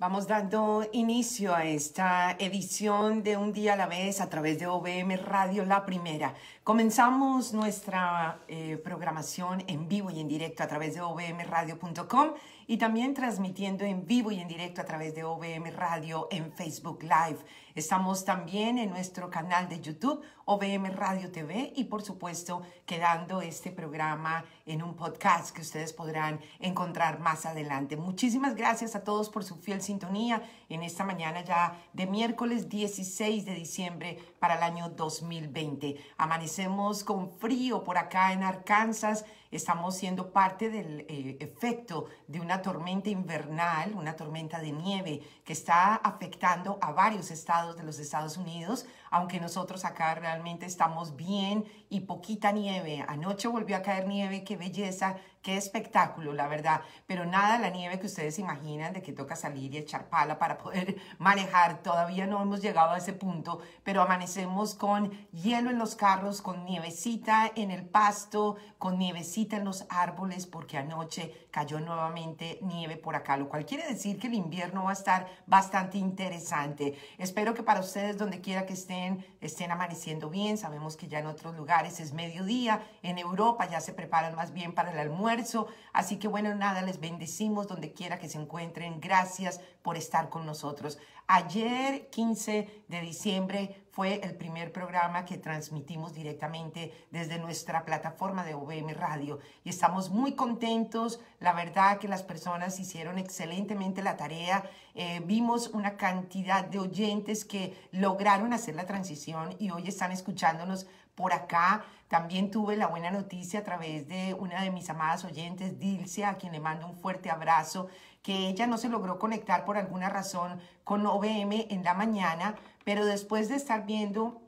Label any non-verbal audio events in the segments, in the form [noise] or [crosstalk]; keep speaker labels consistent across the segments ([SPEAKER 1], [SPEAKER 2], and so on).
[SPEAKER 1] Vamos dando inicio a esta edición de Un día a la vez a través de OBM Radio La Primera. Comenzamos nuestra eh, programación en vivo y en directo a través de obmradio.com y también transmitiendo en vivo y en directo a través de OBM Radio en Facebook Live. Estamos también en nuestro canal de YouTube, OBM Radio TV, y por supuesto quedando este programa en un podcast que ustedes podrán encontrar más adelante. Muchísimas gracias a todos por su fiel sintonía en esta mañana ya de miércoles 16 de diciembre para el año 2020. Amanecemos con frío por acá en Arkansas estamos siendo parte del eh, efecto de una tormenta invernal, una tormenta de nieve que está afectando a varios estados de los Estados Unidos, aunque nosotros acá realmente estamos bien y poquita nieve. Anoche volvió a caer nieve, qué belleza, qué espectáculo, la verdad. Pero nada la nieve que ustedes imaginan de que toca salir y echar pala para poder [laughs] manejar. Todavía no hemos llegado a ese punto, pero amanecemos con hielo en los carros, con nievecita en el pasto, con nievecita en los árboles, porque anoche cayó nuevamente nieve por acá, lo cual quiere decir que el invierno va a estar bastante interesante. Espero que para ustedes, donde quiera que estén, estén amaneciendo bien. Sabemos que ya en otros lugares es mediodía, en Europa ya se preparan más bien para el almuerzo. Así que bueno, nada, les bendecimos donde quiera que se encuentren. Gracias por estar con nosotros. Ayer, 15 de diciembre, fue el primer programa que transmitimos directamente desde nuestra plataforma de OBM Radio y estamos muy contentos. La verdad que las personas hicieron excelentemente la tarea. Eh, vimos una cantidad de oyentes que lograron hacer la transición y hoy están escuchándonos por acá. También tuve la buena noticia a través de una de mis amadas oyentes, Dilcia, a quien le mando un fuerte abrazo que ella no se logró conectar por alguna razón con OBM en la mañana, pero después de estar viendo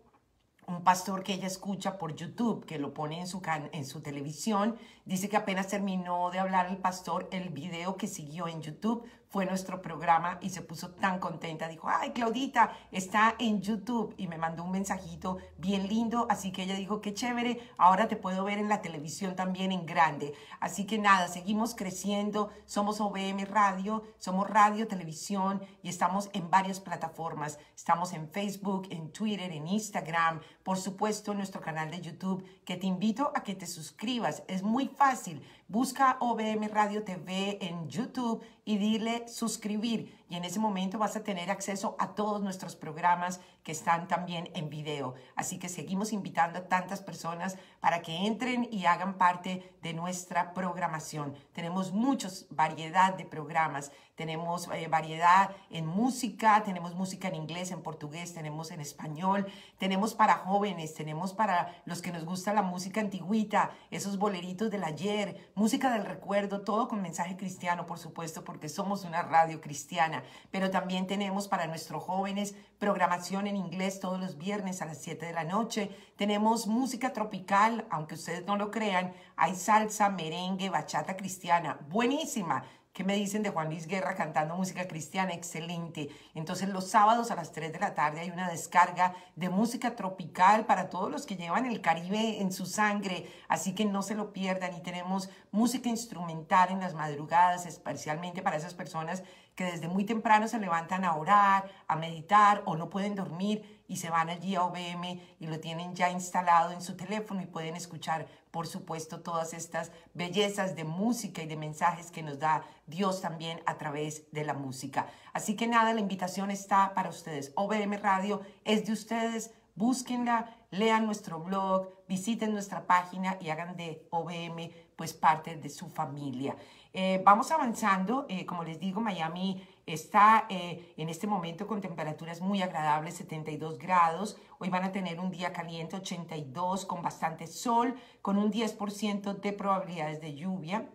[SPEAKER 1] un pastor que ella escucha por YouTube, que lo pone en su, en su televisión, dice que apenas terminó de hablar el pastor, el video que siguió en YouTube fue nuestro programa y se puso tan contenta. Dijo, ay, Claudita, está en YouTube y me mandó un mensajito bien lindo. Así que ella dijo, qué chévere, ahora te puedo ver en la televisión también en grande. Así que nada, seguimos creciendo. Somos OBM Radio, somos radio, televisión y estamos en varias plataformas. Estamos en Facebook, en Twitter, en Instagram, por supuesto nuestro canal de YouTube, que te invito a que te suscribas. Es muy fácil. Busca OBM Radio TV en YouTube y dile suscribir y en ese momento vas a tener acceso a todos nuestros programas que están también en video. Así que seguimos invitando a tantas personas para que entren y hagan parte de nuestra programación. Tenemos muchas variedad de programas, tenemos eh, variedad en música, tenemos música en inglés, en portugués, tenemos en español, tenemos para jóvenes, tenemos para los que nos gusta la música antigüita, esos boleritos del ayer, música del recuerdo, todo con mensaje cristiano, por supuesto, porque somos una radio cristiana, pero también tenemos para nuestros jóvenes programación en inglés todos los viernes a las 7 de la noche. Tenemos música tropical, aunque ustedes no lo crean, hay salsa, merengue, bachata cristiana, buenísima. ¿Qué me dicen de Juan Luis Guerra cantando música cristiana? Excelente. Entonces los sábados a las 3 de la tarde hay una descarga de música tropical para todos los que llevan el Caribe en su sangre, así que no se lo pierdan. Y tenemos música instrumental en las madrugadas, especialmente para esas personas que desde muy temprano se levantan a orar, a meditar o no pueden dormir y se van allí a OBM y lo tienen ya instalado en su teléfono y pueden escuchar, por supuesto, todas estas bellezas de música y de mensajes que nos da Dios también a través de la música. Así que nada, la invitación está para ustedes. OBM Radio es de ustedes. Búsquenla, lean nuestro blog, visiten nuestra página y hagan de OBM pues parte de su familia. Eh, vamos avanzando, eh, como les digo, Miami está eh, en este momento con temperaturas muy agradables, 72 grados. Hoy van a tener un día caliente, 82, con bastante sol, con un 10% de probabilidades de lluvia.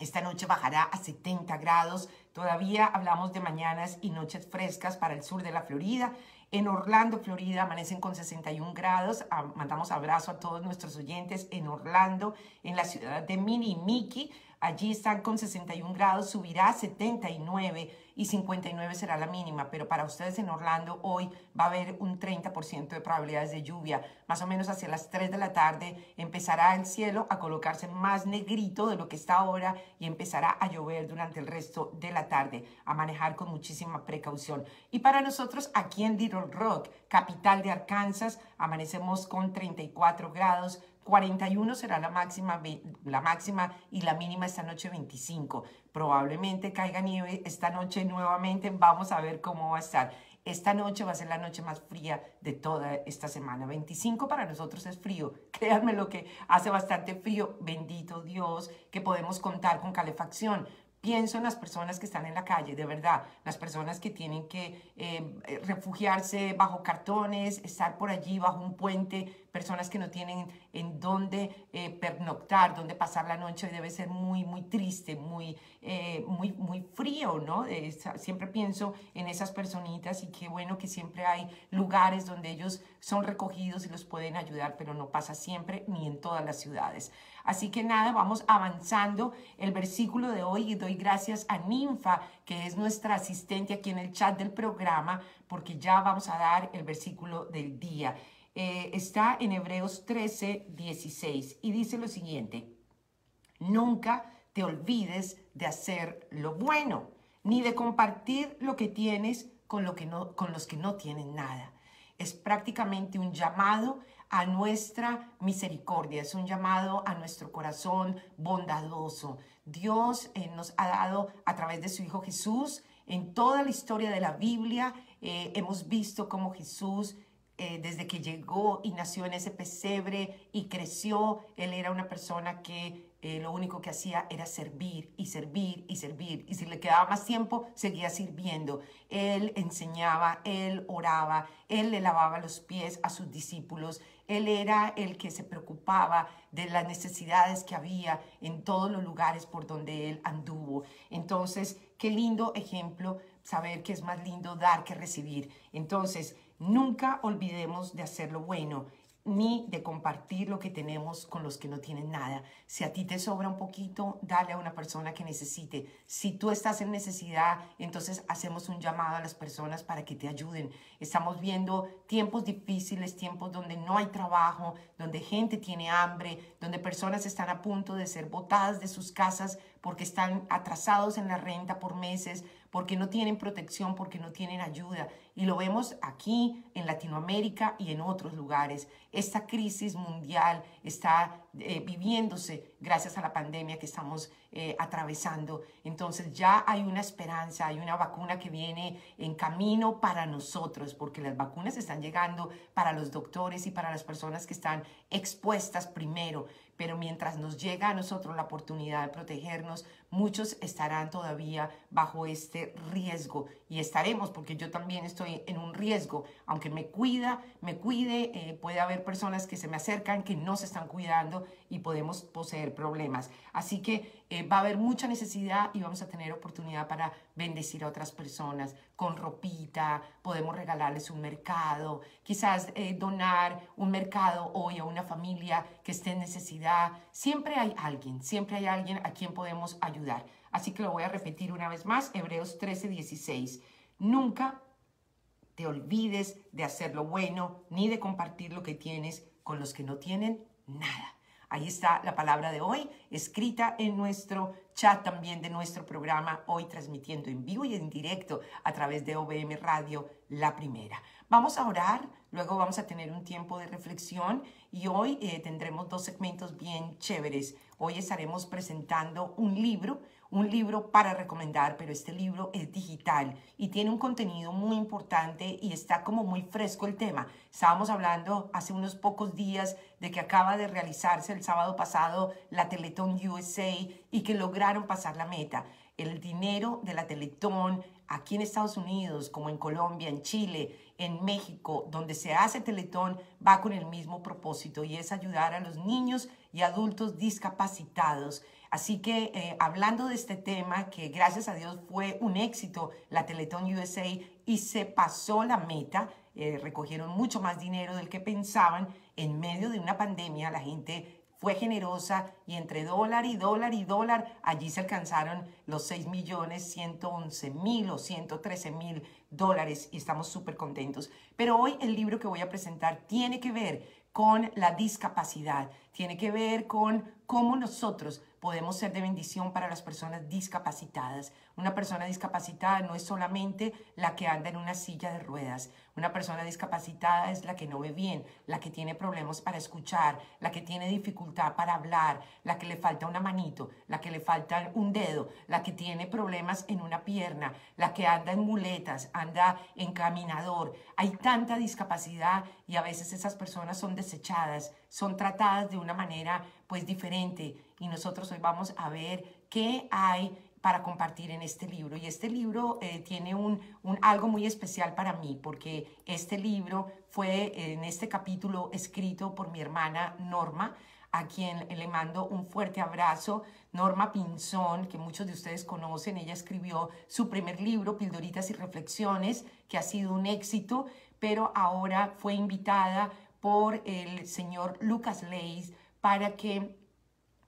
[SPEAKER 1] Esta noche bajará a 70 grados. Todavía hablamos de mañanas y noches frescas para el sur de la Florida. En Orlando, Florida, amanecen con 61 grados. mandamos abrazo a todos nuestros oyentes en Orlando, en la ciudad de Mini Mickey Allí están con 61 grados, subirá a 79 y 59 será la mínima, pero para ustedes en Orlando hoy va a haber un 30% de probabilidades de lluvia. Más o menos hacia las 3 de la tarde empezará el cielo a colocarse más negrito de lo que está ahora y empezará a llover durante el resto de la tarde, a manejar con muchísima precaución. Y para nosotros aquí en Little Rock, capital de Arkansas, amanecemos con 34 grados, 41 será la máxima, la máxima y la mínima esta noche 25. Probablemente caiga nieve esta noche nuevamente. Vamos a ver cómo va a estar. Esta noche va a ser la noche más fría de toda esta semana. 25 para nosotros es frío. [laughs] Créanme lo que hace bastante frío. Bendito Dios que podemos contar con calefacción. Pienso en las personas que están en la calle, de verdad, las personas que tienen que eh, refugiarse bajo cartones, estar por allí bajo un puente, personas que no tienen en dónde eh, pernoctar, dónde pasar la noche, debe ser muy, muy triste, muy, eh, muy, muy frío, ¿no? siempre pienso en esas personitas y qué bueno que siempre hay lugares donde ellos son recogidos y los pueden ayudar, pero no pasa siempre ni en todas las ciudades. Así que nada, vamos avanzando el versículo de hoy y doy gracias a Ninfa, que es nuestra asistente aquí en el chat del programa, porque ya vamos a dar el versículo del día. Eh, está en Hebreos 13, 16 y dice lo siguiente, nunca te olvides de hacer lo bueno, ni de compartir lo que tienes con, lo que no, con los que no tienen nada. Es prácticamente un llamado a nuestra misericordia, es un llamado a nuestro corazón bondadoso. Dios eh, nos ha dado a través de su Hijo Jesús, en toda la historia de la Biblia, eh, hemos visto cómo Jesús eh, desde que llegó y nació en ese pesebre y creció, él era una persona que eh, lo único que hacía era servir y servir y servir. Y si le quedaba más tiempo, seguía sirviendo. Él enseñaba, él oraba, él le lavaba los pies a sus discípulos. Él era el que se preocupaba de las necesidades que había en todos los lugares por donde él anduvo. Entonces, qué lindo ejemplo saber que es más lindo dar que recibir. Entonces, nunca olvidemos de hacer lo bueno ni de compartir lo que tenemos con los que no tienen nada. Si a ti te sobra un poquito, dale a una persona que necesite. Si tú estás en necesidad, entonces hacemos un llamado a las personas para que te ayuden. Estamos viendo tiempos difíciles, tiempos donde no hay trabajo, donde gente tiene hambre, donde personas están a punto de ser botadas de sus casas porque están atrasados en la renta por meses, porque no tienen protección, porque no tienen ayuda. Y lo vemos aquí en Latinoamérica y en otros lugares. Esta crisis mundial está eh, viviéndose gracias a la pandemia que estamos eh, atravesando. Entonces ya hay una esperanza, hay una vacuna que viene en camino para nosotros, porque las vacunas están llegando para los doctores y para las personas que están expuestas primero. Pero mientras nos llega a nosotros la oportunidad de protegernos, muchos estarán todavía bajo este riesgo y estaremos porque yo también estoy en un riesgo, aunque me cuida, me cuide, eh, puede haber personas que se me acercan que no se están cuidando y podemos poseer problemas. Así que eh, va a haber mucha necesidad y vamos a tener oportunidad para bendecir a otras personas con ropita, podemos regalarles un mercado, quizás eh, donar un mercado hoy a una familia que esté en necesidad. Siempre hay alguien, siempre hay alguien a quien podemos ayudar Así que lo voy a repetir una vez más, Hebreos 13, 16. Nunca te olvides de hacer lo bueno ni de compartir lo que tienes con los que no tienen nada. Ahí está la palabra de hoy, escrita en nuestro chat también de nuestro programa, hoy transmitiendo en vivo y en directo a través de OBM Radio, la primera. Vamos a orar, luego vamos a tener un tiempo de reflexión y hoy eh, tendremos dos segmentos bien chéveres. Hoy estaremos presentando un libro, un libro para recomendar, pero este libro es digital y tiene un contenido muy importante y está como muy fresco el tema. Estábamos hablando hace unos pocos días de que acaba de realizarse el sábado pasado la Teletón USA y que lograron pasar la meta. El dinero de la Teletón aquí en Estados Unidos, como en Colombia, en Chile, en México, donde se hace Teletón, va con el mismo propósito y es ayudar a los niños y adultos discapacitados. Así que eh, hablando de este tema, que gracias a Dios fue un éxito, la Teletón USA, y se pasó la meta, eh, recogieron mucho más dinero del que pensaban, en medio de una pandemia la gente fue generosa y entre dólar y dólar y dólar, allí se alcanzaron los 6 millones 111 mil o 113 mil dólares y estamos súper contentos. Pero hoy el libro que voy a presentar tiene que ver con la discapacidad, tiene que ver con cómo nosotros podemos ser de bendición para las personas discapacitadas. Una persona discapacitada no es solamente la que anda en una silla de ruedas. Una persona discapacitada es la que no ve bien, la que tiene problemas para escuchar, la que tiene dificultad para hablar, la que le falta una manito, la que le falta un dedo, la que tiene problemas en una pierna, la que anda en muletas, anda en caminador. Hay tanta discapacidad y a veces esas personas son desechadas, son tratadas de una manera pues diferente y nosotros hoy vamos a ver qué hay para compartir en este libro. Y este libro eh, tiene un, un, algo muy especial para mí, porque este libro fue en este capítulo escrito por mi hermana Norma, a quien le mando un fuerte abrazo. Norma Pinzón, que muchos de ustedes conocen, ella escribió su primer libro, Pildoritas y Reflexiones, que ha sido un éxito, pero ahora fue invitada por el señor Lucas Leis para que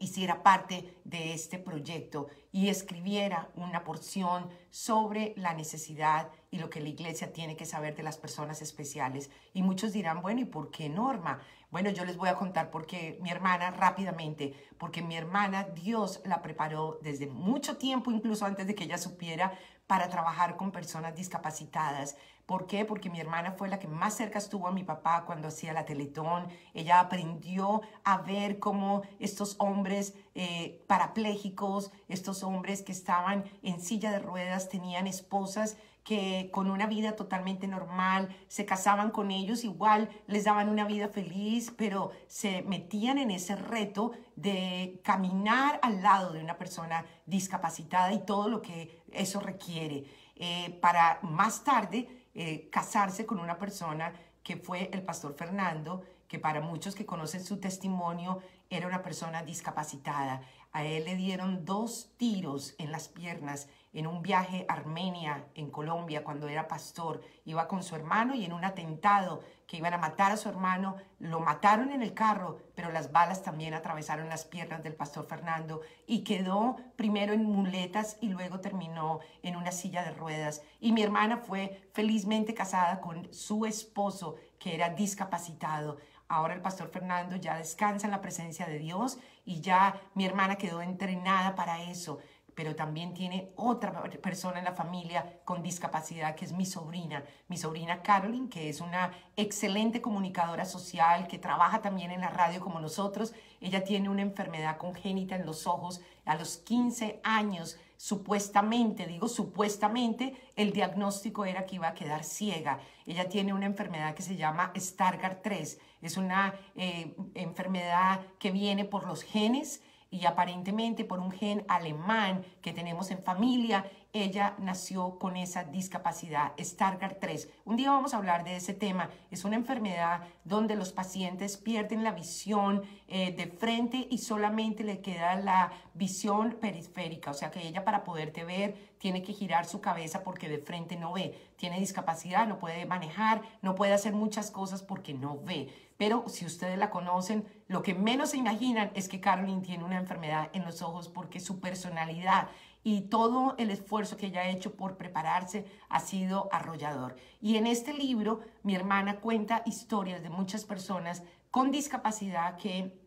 [SPEAKER 1] hiciera parte de este proyecto y escribiera una porción sobre la necesidad y lo que la iglesia tiene que saber de las personas especiales. Y muchos dirán, bueno, ¿y por qué Norma? Bueno, yo les voy a contar por qué mi hermana rápidamente, porque mi hermana Dios la preparó desde mucho tiempo, incluso antes de que ella supiera, para trabajar con personas discapacitadas. ¿Por qué? Porque mi hermana fue la que más cerca estuvo a mi papá cuando hacía la Teletón. Ella aprendió a ver cómo estos hombres eh, parapléjicos, estos hombres que estaban en silla de ruedas, tenían esposas que con una vida totalmente normal se casaban con ellos, igual les daban una vida feliz, pero se metían en ese reto de caminar al lado de una persona discapacitada y todo lo que eso requiere. Eh, para más tarde eh, casarse con una persona que fue el pastor Fernando, que para muchos que conocen su testimonio era una persona discapacitada. A él le dieron dos tiros en las piernas en un viaje a Armenia, en Colombia, cuando era pastor. Iba con su hermano y en un atentado que iban a matar a su hermano, lo mataron en el carro, pero las balas también atravesaron las piernas del pastor Fernando y quedó primero en muletas y luego terminó en una silla de ruedas. Y mi hermana fue felizmente casada con su esposo, que era discapacitado. Ahora el pastor Fernando ya descansa en la presencia de Dios y ya mi hermana quedó entrenada para eso. Pero también tiene otra persona en la familia con discapacidad que es mi sobrina, mi sobrina Carolyn, que es una excelente comunicadora social, que trabaja también en la radio como nosotros. Ella tiene una enfermedad congénita en los ojos. A los 15 años supuestamente, digo supuestamente, el diagnóstico era que iba a quedar ciega. Ella tiene una enfermedad que se llama Stargardt 3. Es una eh, enfermedad que viene por los genes y aparentemente por un gen alemán que tenemos en familia ella nació con esa discapacidad, Stargardt 3. Un día vamos a hablar de ese tema. Es una enfermedad donde los pacientes pierden la visión eh, de frente y solamente le queda la visión periférica. O sea que ella para poderte ver tiene que girar su cabeza porque de frente no ve. Tiene discapacidad, no puede manejar, no puede hacer muchas cosas porque no ve. Pero si ustedes la conocen, lo que menos se imaginan es que Caroline tiene una enfermedad en los ojos porque su personalidad y todo el esfuerzo que ella ha hecho por prepararse ha sido arrollador. Y en este libro mi hermana cuenta historias de muchas personas con discapacidad que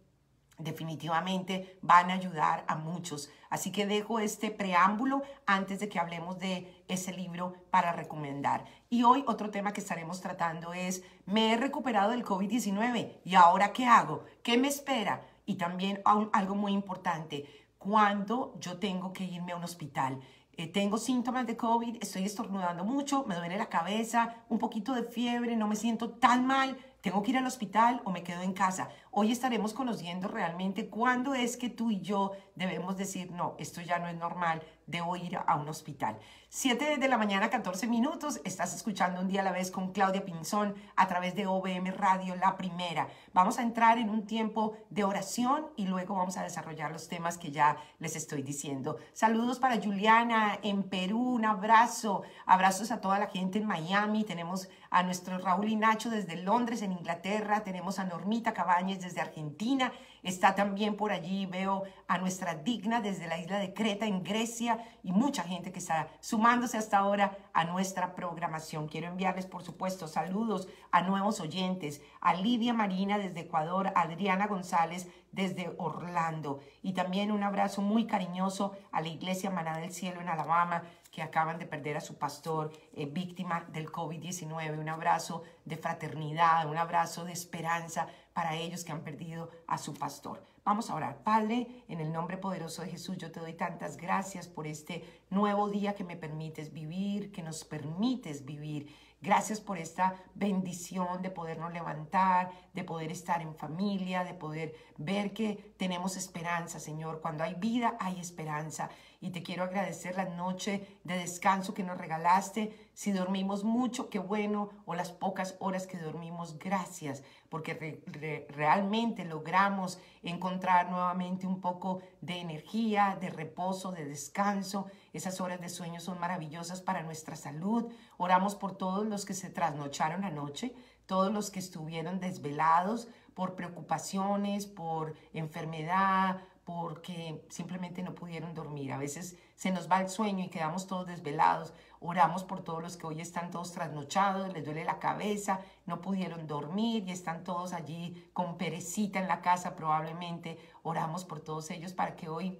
[SPEAKER 1] definitivamente van a ayudar a muchos. Así que dejo este preámbulo antes de que hablemos de ese libro para recomendar. Y hoy otro tema que estaremos tratando es, me he recuperado del COVID-19 y ahora qué hago? ¿Qué me espera? Y también algo muy importante, cuando yo tengo que irme a un hospital. Eh, tengo síntomas de COVID, estoy estornudando mucho, me duele la cabeza, un poquito de fiebre, no me siento tan mal, tengo que ir al hospital o me quedo en casa. Hoy estaremos conociendo realmente cuándo es que tú y yo debemos decir, no, esto ya no es normal, debo ir a un hospital. 7 de la mañana, 14 minutos, estás escuchando un día a la vez con Claudia Pinzón a través de OBM Radio, la primera. Vamos a entrar en un tiempo de oración y luego vamos a desarrollar los temas que ya les estoy diciendo. Saludos para Juliana en Perú, un abrazo, abrazos a toda la gente en Miami, tenemos a nuestro Raúl y Nacho desde Londres, en Inglaterra, tenemos a Normita Cabañez desde Argentina, está también por allí, veo a nuestra Digna desde la isla de Creta, en Grecia, y mucha gente que está sumándose hasta ahora a nuestra programación. Quiero enviarles, por supuesto, saludos a nuevos oyentes, a Lidia Marina desde Ecuador, a Adriana González desde Orlando, y también un abrazo muy cariñoso a la Iglesia Maná del Cielo en Alabama, que acaban de perder a su pastor eh, víctima del COVID-19. Un abrazo de fraternidad, un abrazo de esperanza para ellos que han perdido a su pastor. Vamos a orar. Padre, en el nombre poderoso de Jesús, yo te doy tantas gracias por este nuevo día que me permites vivir, que nos permites vivir. Gracias por esta bendición de podernos levantar, de poder estar en familia, de poder ver que tenemos esperanza, Señor. Cuando hay vida, hay esperanza. Y te quiero agradecer la noche de descanso que nos regalaste. Si dormimos mucho, qué bueno. O las pocas horas que dormimos, gracias. Porque realmente logramos encontrar nuevamente un poco de energía, de reposo, de descanso. Esas horas de sueño son maravillosas para nuestra salud. Oramos por todos los que se trasnocharon anoche, todos los que estuvieron desvelados por preocupaciones, por enfermedad, porque simplemente no pudieron dormir. A veces se nos va el sueño y quedamos todos desvelados. Oramos por todos los que hoy están todos trasnochados, les duele la cabeza, no pudieron dormir y están todos allí con perecita en la casa probablemente. Oramos por todos ellos para que hoy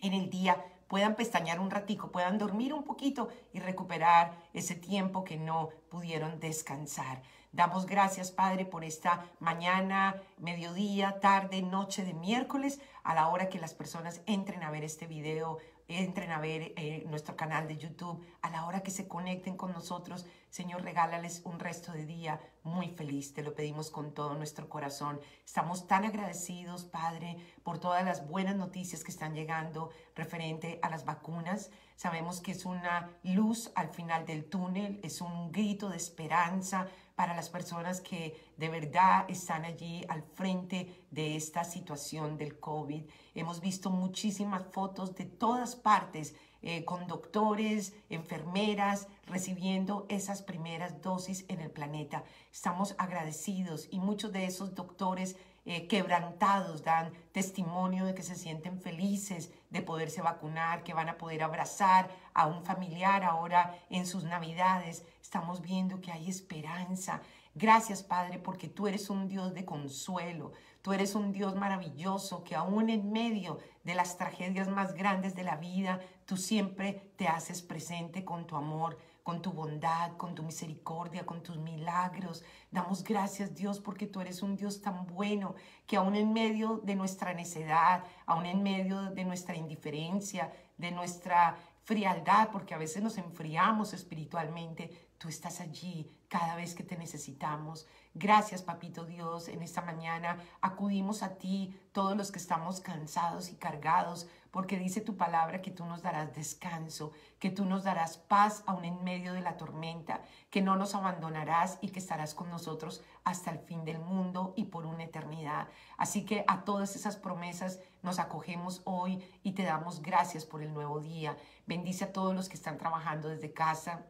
[SPEAKER 1] en el día puedan pestañear un ratico, puedan dormir un poquito y recuperar ese tiempo que no pudieron descansar. Damos gracias, Padre, por esta mañana, mediodía, tarde, noche de miércoles, a la hora que las personas entren a ver este video entren a ver eh, nuestro canal de YouTube, a la hora que se conecten con nosotros, Señor, regálales un resto de día muy feliz. Te lo pedimos con todo nuestro corazón. Estamos tan agradecidos, Padre, por todas las buenas noticias que están llegando referente a las vacunas. Sabemos que es una luz al final del túnel, es un grito de esperanza para las personas que de verdad están allí al frente de esta situación del COVID. Hemos visto muchísimas fotos de todas partes eh, con doctores, enfermeras, recibiendo esas primeras dosis en el planeta. Estamos agradecidos y muchos de esos doctores eh, quebrantados dan testimonio de que se sienten felices de poderse vacunar, que van a poder abrazar a un familiar ahora en sus navidades. Estamos viendo que hay esperanza. Gracias, Padre, porque tú eres un Dios de consuelo. Tú eres un Dios maravilloso que aún en medio de las tragedias más grandes de la vida, tú siempre te haces presente con tu amor, con tu bondad, con tu misericordia, con tus milagros. Damos gracias Dios porque tú eres un Dios tan bueno que aún en medio de nuestra necedad, aún en medio de nuestra indiferencia, de nuestra frialdad, porque a veces nos enfriamos espiritualmente, tú estás allí cada vez que te necesitamos. Gracias, Papito Dios. En esta mañana acudimos a ti, todos los que estamos cansados y cargados, porque dice tu palabra que tú nos darás descanso, que tú nos darás paz aún en medio de la tormenta, que no nos abandonarás y que estarás con nosotros hasta el fin del mundo y por una eternidad. Así que a todas esas promesas nos acogemos hoy y te damos gracias por el nuevo día. Bendice a todos los que están trabajando desde casa.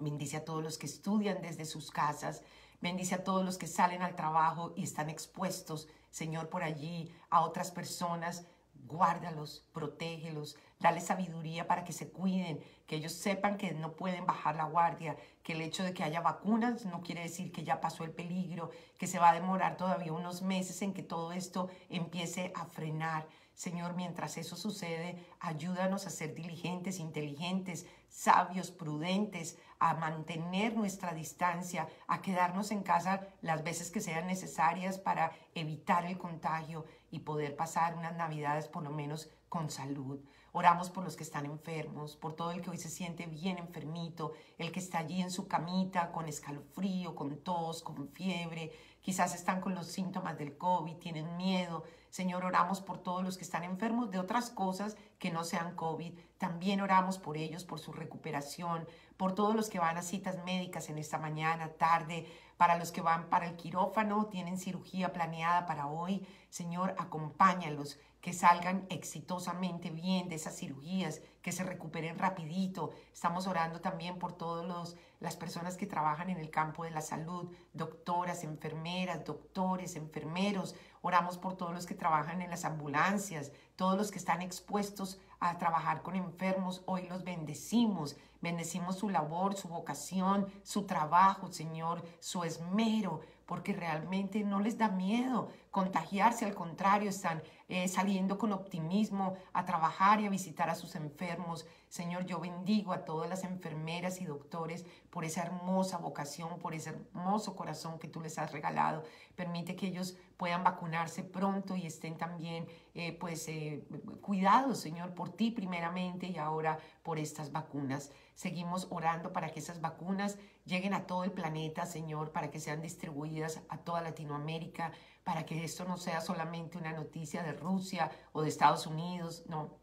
[SPEAKER 1] Bendice a todos los que estudian desde sus casas. Bendice a todos los que salen al trabajo y están expuestos, Señor, por allí a otras personas. Guárdalos, protégelos, dale sabiduría para que se cuiden, que ellos sepan que no pueden bajar la guardia, que el hecho de que haya vacunas no quiere decir que ya pasó el peligro, que se va a demorar todavía unos meses en que todo esto empiece a frenar. Señor, mientras eso sucede, ayúdanos a ser diligentes, inteligentes, sabios, prudentes, a mantener nuestra distancia, a quedarnos en casa las veces que sean necesarias para evitar el contagio y poder pasar unas navidades por lo menos con salud. Oramos por los que están enfermos, por todo el que hoy se siente bien enfermito, el que está allí en su camita con escalofrío, con tos, con fiebre, quizás están con los síntomas del COVID, tienen miedo. Señor, oramos por todos los que están enfermos de otras cosas que no sean COVID. También oramos por ellos, por su recuperación, por todos los que van a citas médicas en esta mañana, tarde, para los que van para el quirófano, tienen cirugía planeada para hoy. Señor, acompáñalos, que salgan exitosamente bien de esas cirugías, que se recuperen rapidito. Estamos orando también por todas las personas que trabajan en el campo de la salud, doctoras, enfermeras, doctores, enfermeros. Oramos por todos los que trabajan en las ambulancias, todos los que están expuestos a trabajar con enfermos. Hoy los bendecimos. Bendecimos su labor, su vocación, su trabajo, Señor, su esmero, porque realmente no les da miedo contagiarse, al contrario, están eh, saliendo con optimismo a trabajar y a visitar a sus enfermos. Señor, yo bendigo a todas las enfermeras y doctores por esa hermosa vocación, por ese hermoso corazón que tú les has regalado. Permite que ellos puedan vacunarse pronto y estén también eh, pues eh, cuidados, Señor, por ti primeramente y ahora por estas vacunas. Seguimos orando para que esas vacunas lleguen a todo el planeta, Señor, para que sean distribuidas a toda Latinoamérica, para que esto no sea solamente una noticia de Rusia o de Estados Unidos, no,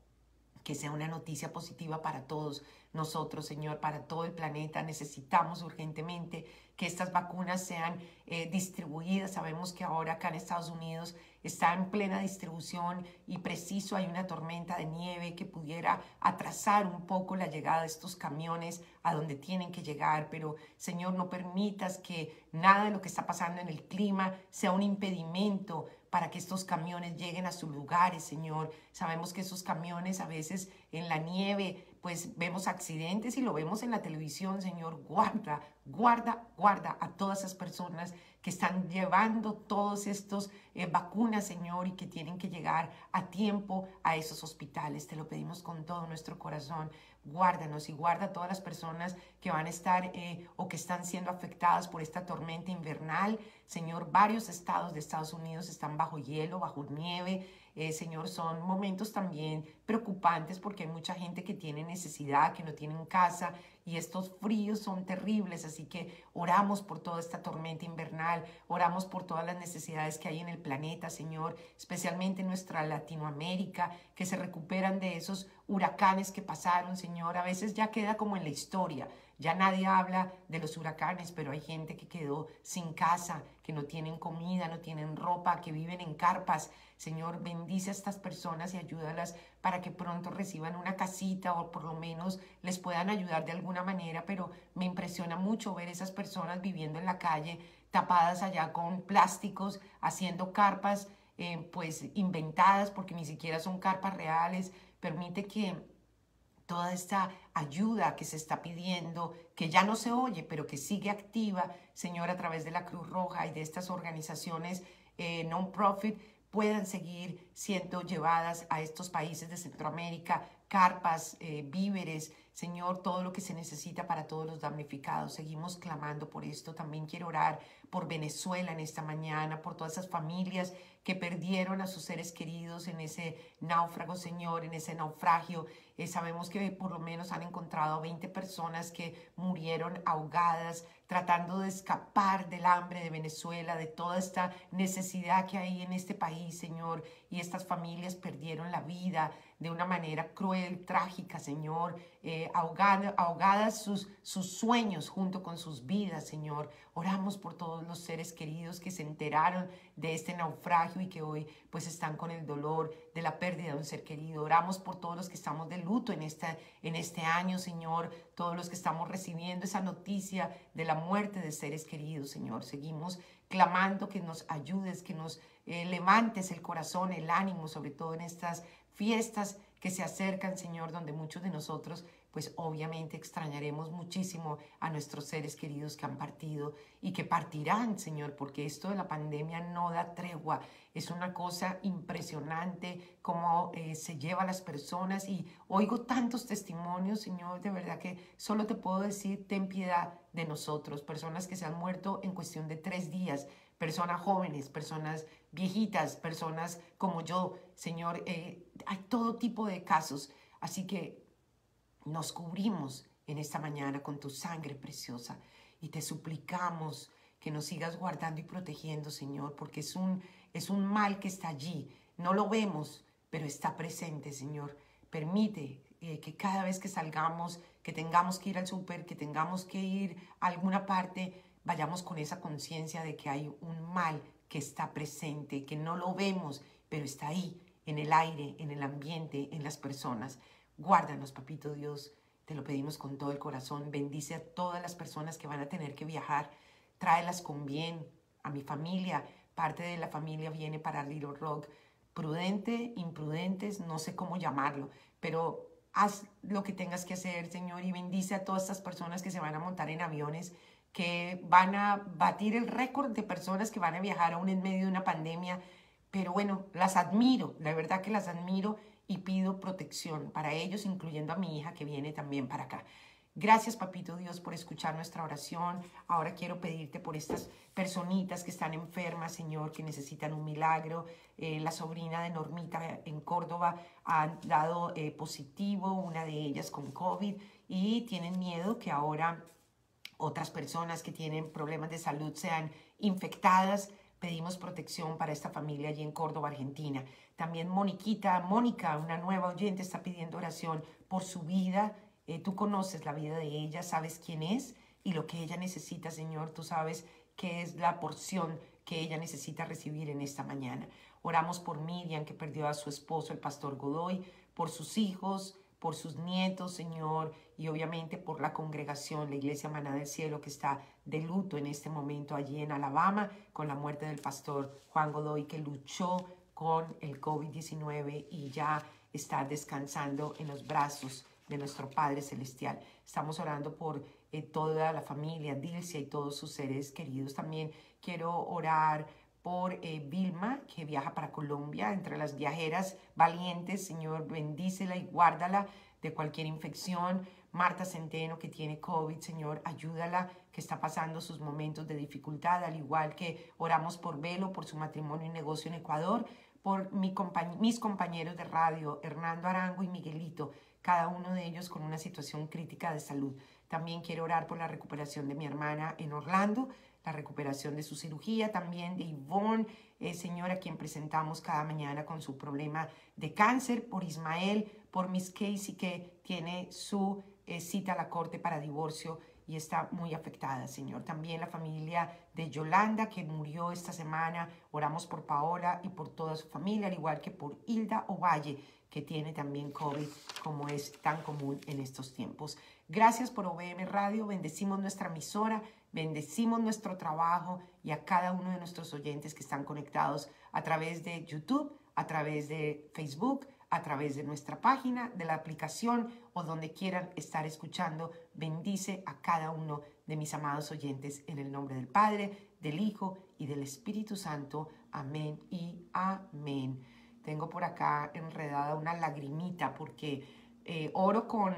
[SPEAKER 1] que sea una noticia positiva para todos nosotros, Señor, para todo el planeta. Necesitamos urgentemente que estas vacunas sean eh, distribuidas. Sabemos que ahora acá en Estados Unidos está en plena distribución y preciso hay una tormenta de nieve que pudiera atrasar un poco la llegada de estos camiones a donde tienen que llegar. Pero, Señor, no permitas que nada de lo que está pasando en el clima sea un impedimento para que estos camiones lleguen a sus lugares, Señor. Sabemos que esos camiones a veces en la nieve pues vemos accidentes y lo vemos en la televisión, Señor, guarda, guarda, guarda a todas esas personas que están llevando todos estos eh, vacunas, Señor, y que tienen que llegar a tiempo a esos hospitales. Te lo pedimos con todo nuestro corazón. Guárdanos y guarda a todas las personas que van a estar eh, o que están siendo afectadas por esta tormenta invernal. Señor, varios estados de Estados Unidos están bajo hielo, bajo nieve. Eh, Señor, son momentos también preocupantes porque hay mucha gente que tiene necesidad, que no tienen casa y estos fríos son terribles, así que oramos por toda esta tormenta invernal, oramos por todas las necesidades que hay en el planeta, Señor, especialmente en nuestra Latinoamérica, que se recuperan de esos huracanes que pasaron, Señor, a veces ya queda como en la historia, ya nadie habla de los huracanes, pero hay gente que quedó sin casa, que no tienen comida, no tienen ropa, que viven en carpas. Señor, bendice a estas personas y ayúdalas para que pronto reciban una casita o por lo menos les puedan ayudar de alguna manera. Pero me impresiona mucho ver esas personas viviendo en la calle, tapadas allá con plásticos, haciendo carpas, eh, pues inventadas, porque ni siquiera son carpas reales. Permite que toda esta ayuda que se está pidiendo, que ya no se oye, pero que sigue activa, Señor, a través de la Cruz Roja y de estas organizaciones eh, non-profit, puedan seguir siendo llevadas a estos países de Centroamérica, carpas, eh, víveres, Señor, todo lo que se necesita para todos los damnificados. Seguimos clamando por esto. También quiero orar por Venezuela en esta mañana, por todas esas familias que perdieron a sus seres queridos en ese náufrago, Señor, en ese naufragio. Eh, sabemos que por lo menos han encontrado 20 personas que murieron ahogadas, tratando de escapar del hambre de Venezuela, de toda esta necesidad que hay en este país, Señor. Y estas familias perdieron la vida de una manera cruel, trágica, Señor, eh, ahogadas sus, sus sueños junto con sus vidas, Señor. Oramos por todos los seres queridos que se enteraron de este naufragio y que hoy pues están con el dolor de la pérdida de un ser querido. Oramos por todos los que estamos de luto en, esta, en este año, Señor, todos los que estamos recibiendo esa noticia de la muerte de seres queridos, Señor. Seguimos clamando que nos ayudes, que nos eh, levantes el corazón, el ánimo, sobre todo en estas fiestas que se acercan, Señor, donde muchos de nosotros, pues obviamente extrañaremos muchísimo a nuestros seres queridos que han partido y que partirán, Señor, porque esto de la pandemia no da tregua. Es una cosa impresionante cómo eh, se lleva a las personas y oigo tantos testimonios, Señor, de verdad que solo te puedo decir, ten piedad de nosotros, personas que se han muerto en cuestión de tres días, personas jóvenes, personas viejitas, personas como yo, Señor, eh, hay todo tipo de casos. Así que nos cubrimos en esta mañana con tu sangre preciosa y te suplicamos que nos sigas guardando y protegiendo, Señor, porque es un, es un mal que está allí. No lo vemos, pero está presente, Señor. Permite eh, que cada vez que salgamos, que tengamos que ir al súper, que tengamos que ir a alguna parte, vayamos con esa conciencia de que hay un mal que está presente, que no lo vemos, pero está ahí en el aire, en el ambiente, en las personas. Guárdanos, papito Dios, te lo pedimos con todo el corazón. Bendice a todas las personas que van a tener que viajar. Tráelas con bien a mi familia. Parte de la familia viene para Little Rock. Prudente, imprudentes, no sé cómo llamarlo, pero haz lo que tengas que hacer, Señor, y bendice a todas estas personas que se van a montar en aviones que van a batir el récord de personas que van a viajar aún en medio de una pandemia. Pero bueno, las admiro, la verdad que las admiro y pido protección para ellos, incluyendo a mi hija que viene también para acá. Gracias, Papito Dios, por escuchar nuestra oración. Ahora quiero pedirte por estas personitas que están enfermas, Señor, que necesitan un milagro. Eh, la sobrina de Normita en Córdoba ha dado eh, positivo, una de ellas con COVID, y tienen miedo que ahora otras personas que tienen problemas de salud sean infectadas. Pedimos protección para esta familia allí en Córdoba, Argentina. También Moniquita, Mónica, una nueva oyente, está pidiendo oración por su vida. Eh, tú conoces la vida de ella, sabes quién es y lo que ella necesita, Señor. Tú sabes qué es la porción que ella necesita recibir en esta mañana. Oramos por Miriam, que perdió a su esposo, el pastor Godoy, por sus hijos, por sus nietos, Señor, y obviamente por la congregación, la Iglesia Maná del Cielo, que está de luto en este momento allí en Alabama con la muerte del pastor Juan Godoy, que luchó con el COVID-19 y ya está descansando en los brazos de nuestro Padre Celestial. Estamos orando por eh, toda la familia, Dilcia y todos sus seres queridos. También quiero orar por eh, Vilma, que viaja para Colombia, entre las viajeras valientes, Señor, bendícela y guárdala de cualquier infección. Marta Centeno, que tiene COVID, Señor, ayúdala, que está pasando sus momentos de dificultad, al igual que oramos por Velo, por su matrimonio y negocio en Ecuador, por mi mis compañeros de radio, Hernando Arango y Miguelito, cada uno de ellos con una situación crítica de salud. También quiero orar por la recuperación de mi hermana en Orlando, la recuperación de su cirugía, también de Yvonne, eh, señora, quien presentamos cada mañana con su problema de cáncer, por Ismael, por Miss Casey, que tiene su eh, cita a la corte para divorcio y está muy afectada, Señor. También la familia de Yolanda, que murió esta semana. Oramos por Paola y por toda su familia, al igual que por Hilda Ovalle, que tiene también COVID, como es tan común en estos tiempos. Gracias por OBM Radio. Bendecimos nuestra emisora. Bendecimos nuestro trabajo y a cada uno de nuestros oyentes que están conectados a través de YouTube, a través de Facebook, a través de nuestra página, de la aplicación o donde quieran estar escuchando. Bendice a cada uno de mis amados oyentes en el nombre del Padre, del Hijo y del Espíritu Santo. Amén y amén. Tengo por acá enredada una lagrimita porque eh, oro con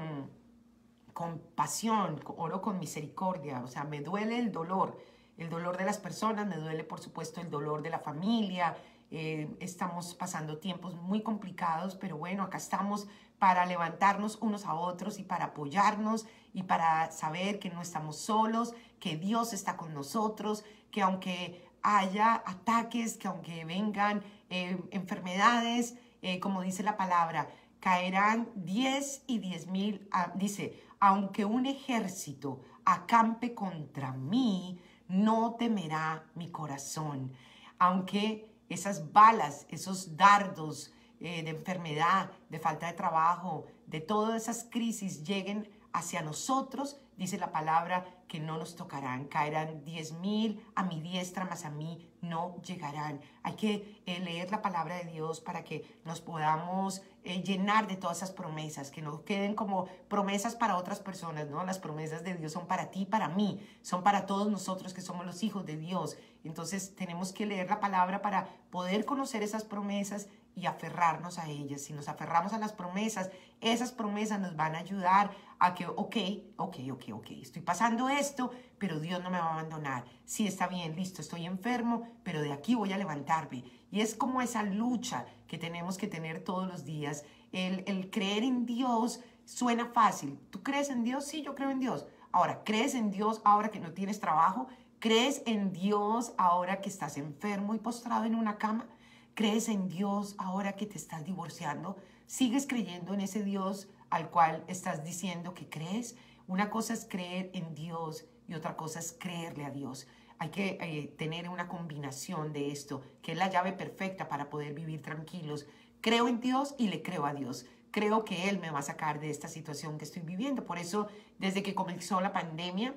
[SPEAKER 1] compasión, oro con misericordia, o sea, me duele el dolor, el dolor de las personas, me duele por supuesto el dolor de la familia, eh, estamos pasando tiempos muy complicados, pero bueno, acá estamos para levantarnos unos a otros y para apoyarnos y para saber que no estamos solos, que Dios está con nosotros, que aunque haya ataques, que aunque vengan eh, enfermedades, eh, como dice la palabra, caerán 10 y 10 mil, ah, dice, aunque un ejército acampe contra mí, no temerá mi corazón. Aunque esas balas, esos dardos eh, de enfermedad, de falta de trabajo, de todas esas crisis lleguen hacia nosotros, dice la palabra, que no nos tocarán. Caerán diez mil a mi diestra, mas a mí no llegarán. Hay que eh, leer la palabra de Dios para que nos podamos eh, llenar de todas esas promesas, que no queden como promesas para otras personas, ¿no? Las promesas de Dios son para ti, para mí, son para todos nosotros que somos los hijos de Dios. Entonces tenemos que leer la palabra para poder conocer esas promesas y aferrarnos a ellas. Si nos aferramos a las promesas, esas promesas nos van a ayudar a que, ok, ok, ok, ok, estoy pasando esto, pero Dios no me va a abandonar. Sí, está bien, listo, estoy enfermo, pero de aquí voy a levantarme. Y es como esa lucha que tenemos que tener todos los días. El, el creer en Dios suena fácil. ¿Tú crees en Dios? Sí, yo creo en Dios. Ahora, ¿crees en Dios ahora que no tienes trabajo? ¿Crees en Dios ahora que estás enfermo y postrado en una cama? ¿Crees en Dios ahora que te estás divorciando? ¿Sigues creyendo en ese Dios al cual estás diciendo que crees? Una cosa es creer en Dios y otra cosa es creerle a Dios. Hay que eh, tener una combinación de esto, que es la llave perfecta para poder vivir tranquilos Creo en Dios y le creo a Dios. Creo que Él me va a sacar de esta situación que estoy viviendo. Por eso, desde que comenzó la pandemia,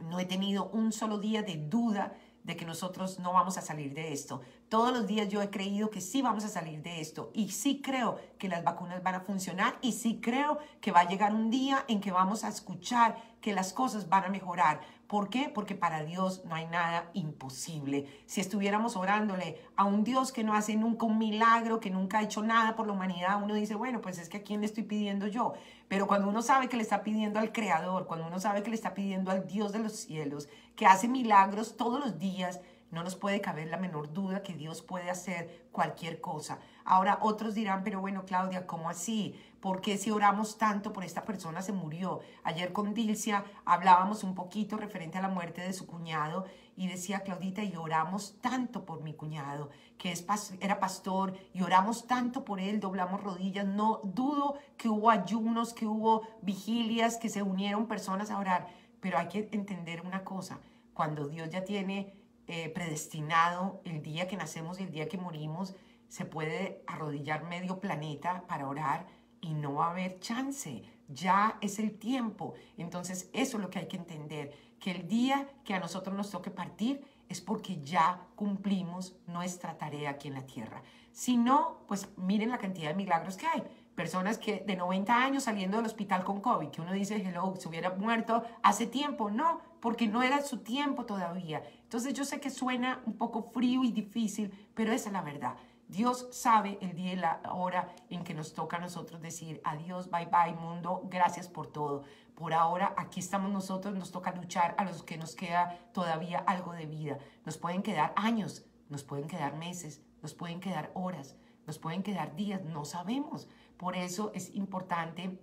[SPEAKER 1] no he tenido un solo día de duda de que nosotros no vamos a salir de esto. Todos los días yo he creído que sí vamos a salir de esto y sí creo que las vacunas van a funcionar y sí creo que va a llegar un día en que vamos a escuchar que las cosas van a mejorar. ¿Por qué? Porque para Dios no hay nada imposible. Si estuviéramos orándole a un Dios que no hace nunca un milagro, que nunca ha hecho nada por la humanidad, uno dice, bueno, pues es que a quién le estoy pidiendo yo. Pero cuando uno sabe que le está pidiendo al Creador, cuando uno sabe que le está pidiendo al Dios de los cielos, que hace milagros todos los días, no nos puede caber la menor duda que Dios puede hacer cualquier cosa. Ahora otros dirán, pero bueno, Claudia, ¿cómo así? ¿Por qué si oramos tanto por esta persona se murió? Ayer con Dilcia hablábamos un poquito referente a la muerte de su cuñado y decía Claudita, y oramos tanto por mi cuñado, que es, era pastor, y oramos tanto por él, doblamos rodillas. No dudo que hubo ayunos, que hubo vigilias, que se unieron personas a orar, pero hay que entender una cosa, cuando Dios ya tiene eh, predestinado el día que nacemos y el día que morimos, se puede arrodillar medio planeta para orar y no va a haber chance. Ya es el tiempo. Entonces, eso es lo que hay que entender, que el día que a nosotros nos toque partir es porque ya cumplimos nuestra tarea aquí en la tierra. Si no, pues miren la cantidad de milagros que hay. Personas que de 90 años saliendo del hospital con COVID, que uno dice, hello, se hubiera muerto hace tiempo. No, porque no era su tiempo todavía. Entonces yo sé que suena un poco frío y difícil, pero esa es la verdad. Dios sabe el día y la hora en que nos toca a nosotros decir adiós, bye bye mundo, gracias por todo. Por ahora aquí estamos nosotros, nos toca luchar a los que nos queda todavía algo de vida. Nos pueden quedar años, nos pueden quedar meses, nos pueden quedar horas, nos pueden quedar días, no sabemos. Por eso es importante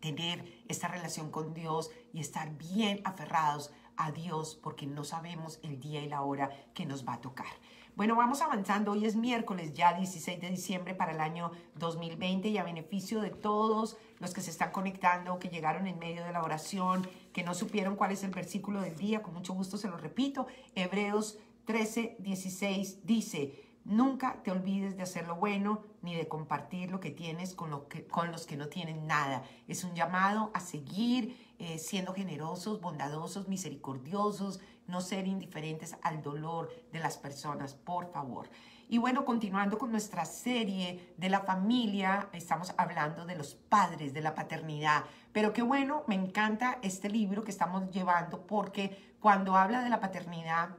[SPEAKER 1] tener esta relación con Dios y estar bien aferrados a Dios porque no sabemos el día y la hora que nos va a tocar. Bueno, vamos avanzando. Hoy es miércoles, ya 16 de diciembre para el año 2020 y a beneficio de todos los que se están conectando, que llegaron en medio de la oración, que no supieron cuál es el versículo del día, con mucho gusto se lo repito. Hebreos 13, 16 dice, Nunca te olvides de hacer lo bueno ni de compartir lo que tienes con, lo que, con los que no tienen nada. Es un llamado a seguir eh, siendo generosos, bondadosos, misericordiosos, no ser indiferentes al dolor de las personas, por favor. Y bueno, continuando con nuestra serie de la familia, estamos hablando de los padres, de la paternidad. Pero qué bueno, me encanta este libro que estamos llevando porque cuando habla de la paternidad,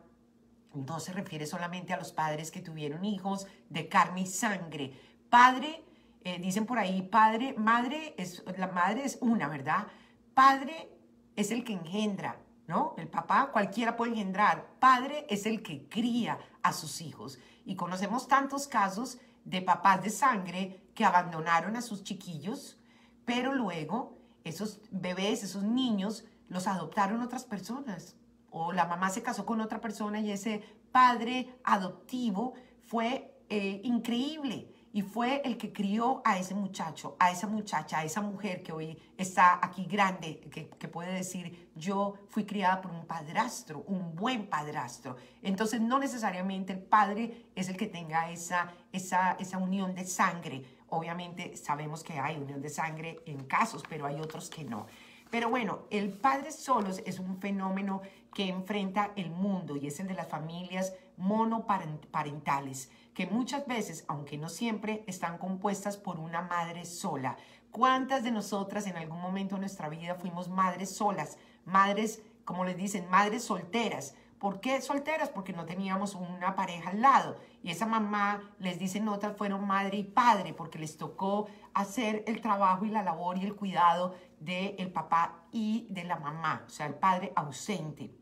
[SPEAKER 1] no se refiere solamente a los padres que tuvieron hijos de carne y sangre. Padre, eh, dicen por ahí, padre, madre, es, la madre es una, ¿verdad? Padre es el que engendra, ¿no? El papá cualquiera puede engendrar. Padre es el que cría a sus hijos. Y conocemos tantos casos de papás de sangre que abandonaron a sus chiquillos, pero luego esos bebés, esos niños, los adoptaron otras personas o la mamá se casó con otra persona y ese padre adoptivo fue eh, increíble y fue el que crió a ese muchacho, a esa muchacha, a esa mujer que hoy está aquí grande, que, puede decir, yo fui criada por un padrastro, un buen padrastro. Entonces no necesariamente el padre es el que tenga esa, esa, esa unión de sangre. Obviamente sabemos que hay unión de sangre en casos, pero hay otros que no. Pero bueno, el padre solos es un fenómeno que enfrenta el mundo y es el de las familias monoparentales, que muchas veces, aunque no siempre, están compuestas por una madre sola. ¿Cuántas de nosotras en algún momento de nuestra vida fuimos madres solas, madres, como les dicen, madres solteras? ¿Por qué solteras? Porque no teníamos una pareja al lado. Y esa mamá, les dicen otras, fueron madre y padre, porque les tocó hacer el trabajo y la labor y el cuidado del el papá y de la mamá, o sea, el padre ausente.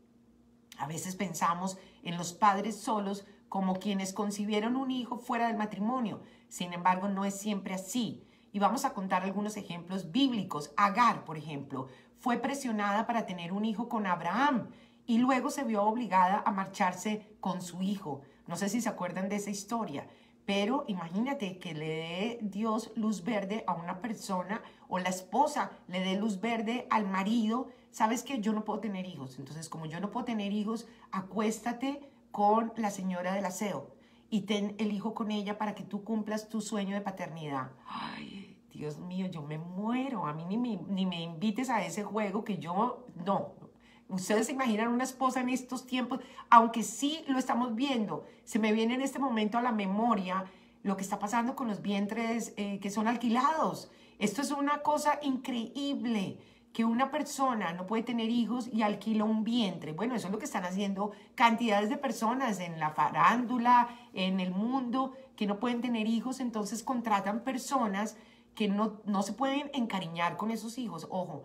[SPEAKER 1] A veces pensamos en los padres solos como quienes concibieron un hijo fuera del matrimonio. Sin embargo, no es siempre así. Y vamos a contar algunos ejemplos bíblicos. Agar, por ejemplo, fue presionada para tener un hijo con Abraham y luego se vio obligada a marcharse con su hijo. No sé si se acuerdan de esa historia. Pero imagínate que le dé Dios luz verde a una persona o la esposa le dé luz verde al marido. Sabes que yo no puedo tener hijos. Entonces, como yo no puedo tener hijos, acuéstate con la señora del aseo. y ten el hijo con ella para que tú cumplas tu sueño de paternidad. Ay, Dios mío, yo me muero. A mí ni me, ni me invites a ese juego que yo, no. Ustedes se imaginan una esposa en estos tiempos, aunque sí lo estamos viendo, se me viene en este momento a la memoria lo que está pasando con los vientres eh, que son alquilados. Esto es una cosa increíble que una persona no puede tener hijos y alquila un vientre. Bueno, eso es lo que están haciendo cantidades de personas en la farándula, en el mundo, que no pueden tener hijos, entonces contratan personas que no, no se pueden encariñar con esos hijos. Ojo,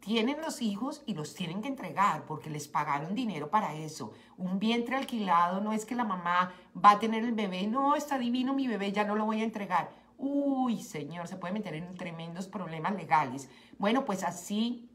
[SPEAKER 1] tienen los hijos y los tienen que entregar porque les pagaron dinero para eso. Un vientre alquilado no es que la mamá va a tener el bebé, no, está divino mi bebé, ya no lo voy a entregar. Uy, señor, se puede meter en tremendos problemas legales. Bueno, pues así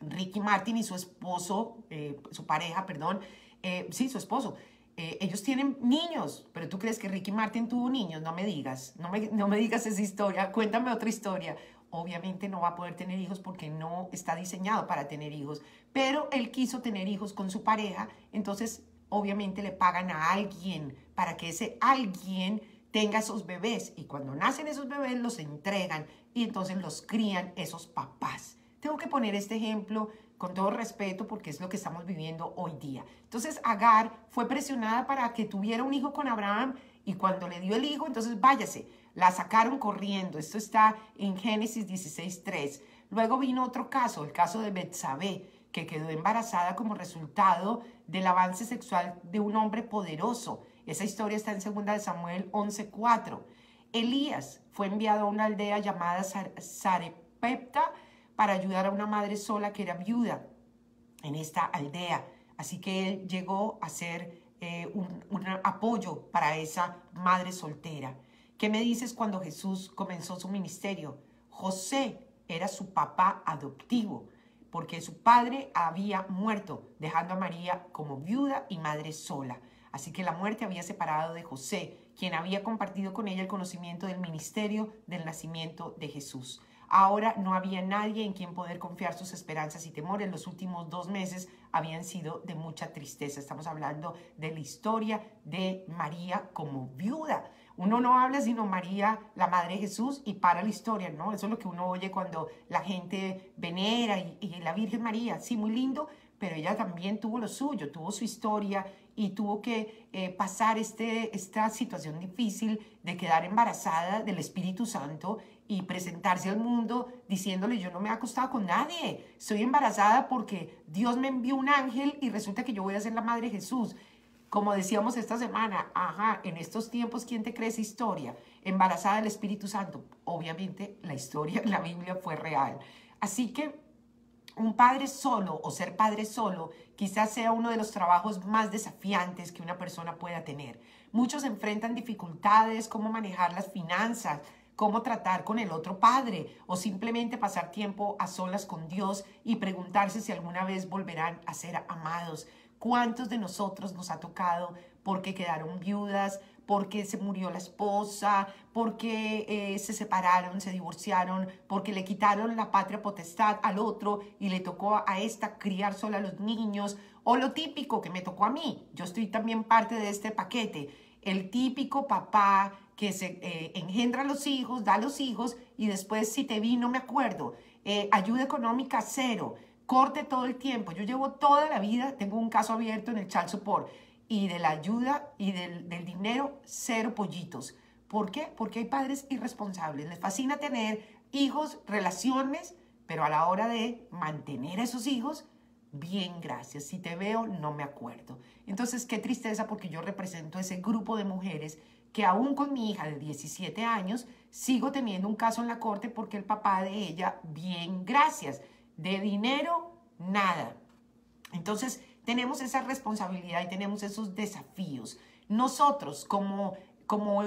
[SPEAKER 1] Ricky Martin y su esposo, eh, su pareja, perdón, eh, sí, su esposo, eh, ellos tienen niños, pero tú crees que Ricky Martin tuvo niños, no me digas, no me, no me digas esa historia, cuéntame otra historia. Obviamente no va a poder tener hijos porque no está diseñado para tener hijos, pero él quiso tener hijos con su pareja, entonces obviamente le pagan a alguien para que ese alguien tenga esos bebés y cuando nacen esos bebés los entregan y entonces los crían esos papás. Tengo que poner este ejemplo con todo respeto porque es lo que estamos viviendo hoy día. Entonces Agar fue presionada para que tuviera un hijo con Abraham y cuando le dio el hijo, entonces váyase, la sacaron corriendo. Esto está en Génesis 16.3. Luego vino otro caso, el caso de Betsabé, que quedó embarazada como resultado del avance sexual de un hombre poderoso. Esa historia está en 2 Samuel 11.4. Elías fue enviado a una aldea llamada Sarepepta para ayudar a una madre sola que era viuda en esta aldea. Así que él llegó a ser eh, un, un apoyo para esa madre soltera. ¿Qué me dices cuando Jesús comenzó su ministerio? José era su papá adoptivo, porque su padre había muerto, dejando a María como viuda y madre sola. Así que la muerte había separado de José, quien había compartido con ella el conocimiento del ministerio del nacimiento de Jesús. Ahora no había nadie en quien poder confiar sus esperanzas y temores. Los últimos dos meses habían sido de mucha tristeza. Estamos hablando de la historia de María como viuda. Uno no habla sino María, la Madre de Jesús, y para la historia, ¿no? Eso es lo que uno oye cuando la gente venera y, la Virgen María. Sí, muy lindo, pero ella también tuvo lo suyo, tuvo su historia y tuvo que eh, pasar este, esta situación difícil de quedar embarazada del Espíritu Santo y presentarse al mundo diciéndole yo no me he acostado con nadie, estoy embarazada porque Dios me envió un ángel y resulta que yo voy a ser la madre de Jesús. Como decíamos esta semana, ajá, en estos tiempos, ¿quién te cree esa historia? Embarazada del Espíritu Santo. Obviamente la historia [laughs] la Biblia fue real. Así que un padre solo o ser padre solo quizás sea uno de los trabajos más desafiantes que una persona pueda tener. Muchos enfrentan dificultades, cómo manejar las finanzas, cómo tratar con el otro padre o simplemente pasar tiempo a solas con Dios y preguntarse si alguna vez volverán a ser amados. ¿Cuántos de nosotros nos ha tocado porque quedaron viudas, porque se murió la esposa, porque eh, se separaron, se divorciaron, porque le quitaron la patria potestad al otro y le tocó a esta criar sola a los niños, o lo típico que me tocó a mí, yo estoy también parte de este paquete, el típico papá que se eh, engendra los hijos, da los hijos y después si te vi no me acuerdo, eh, ayuda económica cero, corte todo el tiempo. Yo llevo toda la vida, tengo un caso abierto en el child support y de la ayuda y del, dinero, cero pollitos. ¿Por qué? Porque hay padres irresponsables. Les fascina tener hijos, relaciones, pero a la hora de mantener a esos hijos, bien, gracias. Si te veo, no me acuerdo. Entonces, qué tristeza porque yo represento ese grupo de mujeres que aún con mi hija de 17 años sigo teniendo un caso en la corte porque el papá de ella, bien, gracias. De dinero, nada. Entonces, tenemos esa responsabilidad y tenemos esos desafíos. Nosotros como, como,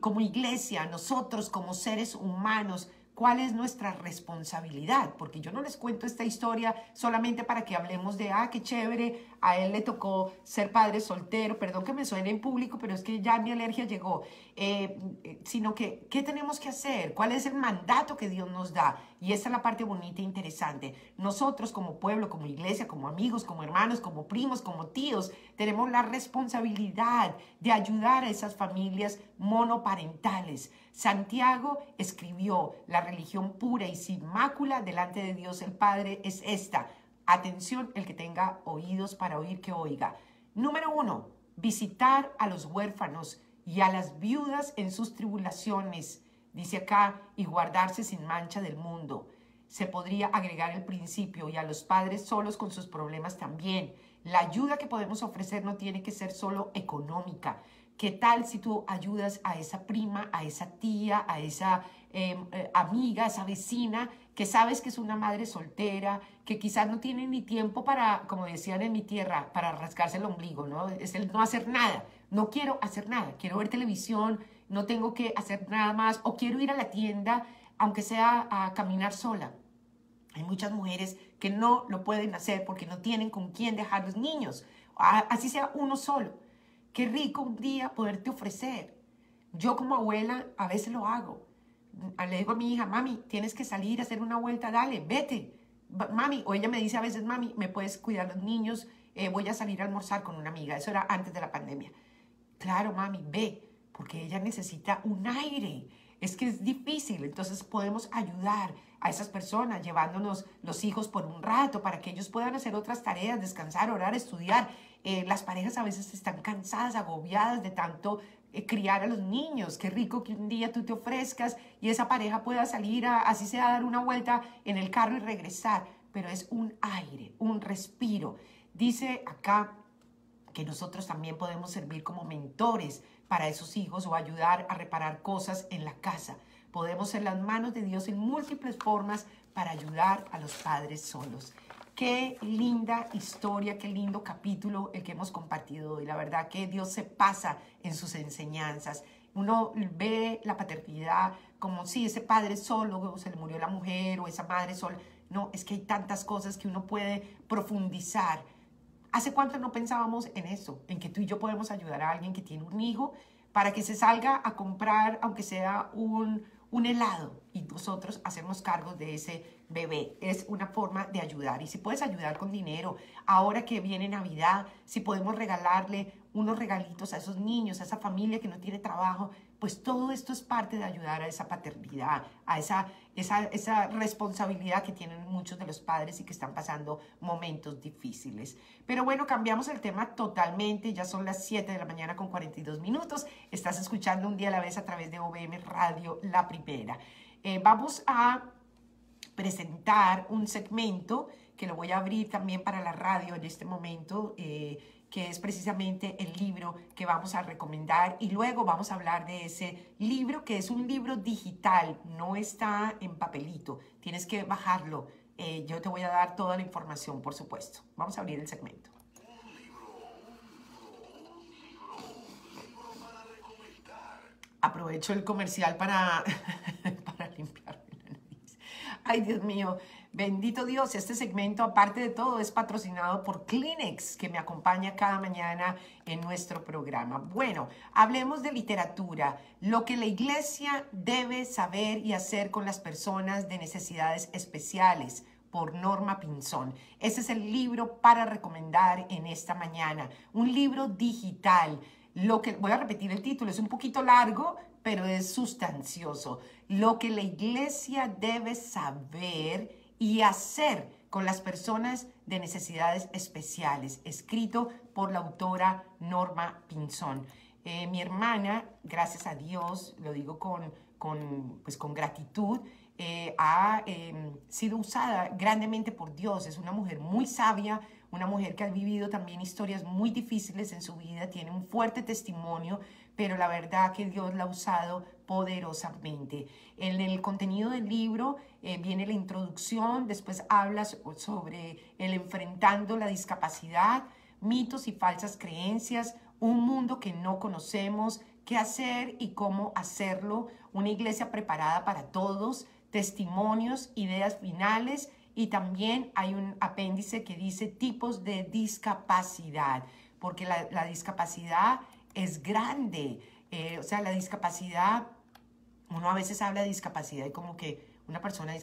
[SPEAKER 1] como iglesia, nosotros como seres humanos, ¿Cuál es nuestra responsabilidad? Porque yo no les cuento esta historia solamente para que hablemos de, ah, qué chévere, a él le tocó ser padre soltero, perdón que me suene en público, pero es que ya mi alergia llegó, eh, sino que, ¿qué tenemos que hacer? ¿Cuál es el mandato que Dios nos da? Y esta es la parte bonita e interesante. Nosotros como pueblo, como iglesia, como amigos, como hermanos, como primos, como tíos, tenemos la responsabilidad de ayudar a esas familias monoparentales. Santiago escribió, la religión pura y sin mácula delante de Dios el Padre es esta. Atención, el que tenga oídos para oír, que oiga. Número uno, visitar a los huérfanos y a las viudas en sus tribulaciones, dice acá, y guardarse sin mancha del mundo. Se podría agregar el principio y a los padres solos con sus problemas también. La ayuda que podemos ofrecer no tiene que ser solo económica. ¿Qué tal si tú ayudas a esa prima, a esa tía, a esa em, eh, amiga, a esa vecina que sabes que es una madre soltera, que quizás no tiene ni tiempo para, como decían en mi tierra, para rascarse el ombligo, ¿no? Es el no hacer nada. No quiero hacer nada, quiero ver televisión, no tengo que hacer nada más, o quiero ir a la tienda, aunque sea a caminar sola. Hay muchas mujeres que no lo pueden hacer porque no tienen con quién dejar los niños, así sea uno solo. Qué rico un día poderte ofrecer. Yo como abuela a veces lo hago le digo a mi hija, mami, tienes que salir a hacer una vuelta, dale, vete. Mami, o ella me dice a veces, mami, me puedes cuidar los niños, eh, voy a salir a almorzar con una amiga. Eso era antes de la pandemia. Claro, mami, ve, porque ella necesita un aire. Es que es difícil, entonces podemos ayudar a esas personas llevándonos los hijos por un rato para que ellos puedan hacer otras tareas, descansar, orar, estudiar. Eh, las parejas a veces están cansadas, agobiadas de tanto eh, criar a los niños. Qué rico que un día tú te ofrezcas y esa pareja pueda salir, a, así sea, a dar una vuelta en el carro y regresar. Pero es un aire, un respiro. Dice acá que nosotros también podemos servir como mentores para esos hijos o ayudar a reparar cosas en la casa. Podemos ser las manos de Dios en múltiples formas para ayudar a los padres solos. Qué linda historia, qué lindo capítulo el que hemos compartido hoy. La verdad que Dios se pasa en sus enseñanzas. Uno ve la paternidad como si ese padre solo, o se le murió la mujer, o esa madre sola. No, es que hay tantas cosas que uno puede profundizar. ¿Hace cuánto no pensábamos en eso? En que tú y yo podemos ayudar a alguien que tiene un hijo para que se salga a comprar, aunque sea un, un helado, y nosotros hacemos cargo de ese bebé. Es una forma de ayudar. Y si puedes ayudar con dinero, ahora que viene Navidad, si podemos regalarle unos regalitos a esos niños, a esa familia que no tiene trabajo, pues todo esto es parte de ayudar a esa paternidad, a esa, esa, esa responsabilidad que tienen muchos de los padres y que están pasando momentos difíciles. Pero bueno, cambiamos el tema totalmente, ya son las 7 de la mañana con 42 minutos, estás escuchando un día a la vez a través de OBM Radio, la primera. Eh, vamos a presentar un segmento que lo voy a abrir también para la radio en este momento, eh, que es precisamente el libro que vamos a recomendar y luego vamos a hablar de ese libro que es un libro digital, no está en papelito, tienes que bajarlo. Eh, yo te voy a dar toda la información, por supuesto. Vamos a abrir el segmento. Aprovecho el comercial para, [laughs] Ay, Dios mío, bendito Dios, este segmento, aparte de todo, es patrocinado por Kleenex, que me acompaña cada mañana en nuestro programa. Bueno, hablemos de literatura, lo que la iglesia debe saber y hacer con las personas de necesidades especiales por Norma Pinzón. Ese es el libro para recomendar en esta mañana, un libro digital. Lo que voy a repetir el título, es un poquito largo, pero es sustancioso. Lo que la iglesia debe saber y hacer con las personas de necesidades especiales, escrito por la autora Norma Pinzón. Eh, mi hermana, gracias a Dios, lo digo con, con, pues con gratitud, eh, ha em, sido usada grandemente por Dios. Es una mujer muy sabia, una mujer que ha vivido también historias muy difíciles en su vida, tiene un fuerte testimonio pero la verdad que Dios la ha usado poderosamente. En el contenido del libro eh, viene la introducción, después hablas sobre el enfrentando la discapacidad, mitos y falsas creencias, un mundo que no conocemos, qué hacer y cómo hacerlo, una iglesia preparada para todos, testimonios, ideas finales y también hay un apéndice que dice tipos de discapacidad, porque la, la discapacidad es grande. Eh, o sea, la discapacidad, uno a veces habla de discapacidad y como que una persona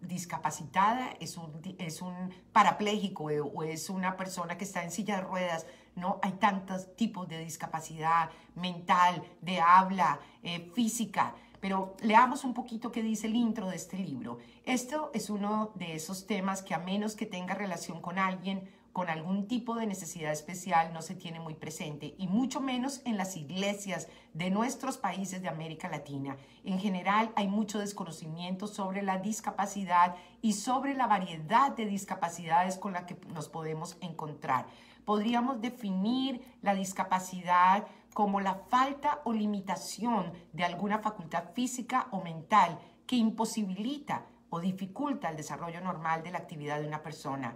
[SPEAKER 1] discapacitada es un, es un parapléjico eh, o es una persona que está en silla de ruedas. No, hay tantos tipos de discapacidad mental, de habla, eh, física. Pero leamos un poquito qué dice el intro de este libro. Esto es uno de esos temas que a menos que tenga relación con alguien con algún tipo de necesidad especial no se tiene muy presente y mucho menos en las iglesias de nuestros países de América Latina. En general hay mucho desconocimiento sobre la discapacidad y sobre la variedad de discapacidades con la que nos podemos encontrar. Podríamos definir la discapacidad como la falta o limitación de alguna facultad física o mental que imposibilita o dificulta el desarrollo normal de la actividad de una persona.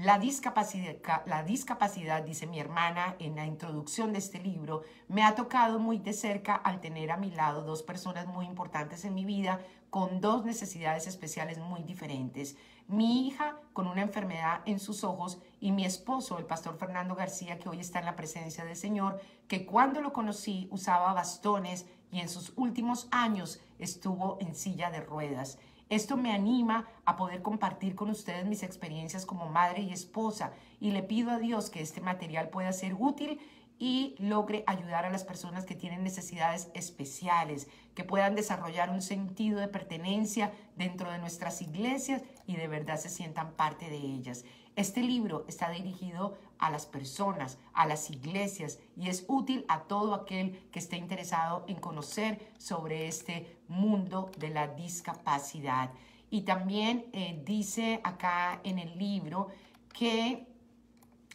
[SPEAKER 1] La discapacidad, dice mi hermana en la introducción de este libro, me ha tocado muy de cerca al tener a mi lado dos personas muy importantes en mi vida con dos necesidades especiales muy diferentes. Mi hija con una enfermedad en sus ojos y mi esposo, el pastor Fernando García, que hoy está en la presencia del Señor, que cuando lo conocí usaba bastones y en sus últimos años estuvo en silla de ruedas. Esto me anima a poder compartir con ustedes mis experiencias como madre y esposa y le pido a Dios que este material pueda ser útil y logre ayudar a las personas que tienen necesidades especiales, que puedan desarrollar un sentido de pertenencia dentro de nuestras iglesias y de verdad se sientan parte de ellas. Este libro está dirigido a las personas, a las iglesias y es útil a todo aquel que esté interesado en conocer sobre este mundo de la discapacidad. Y también eh, dice acá en el libro que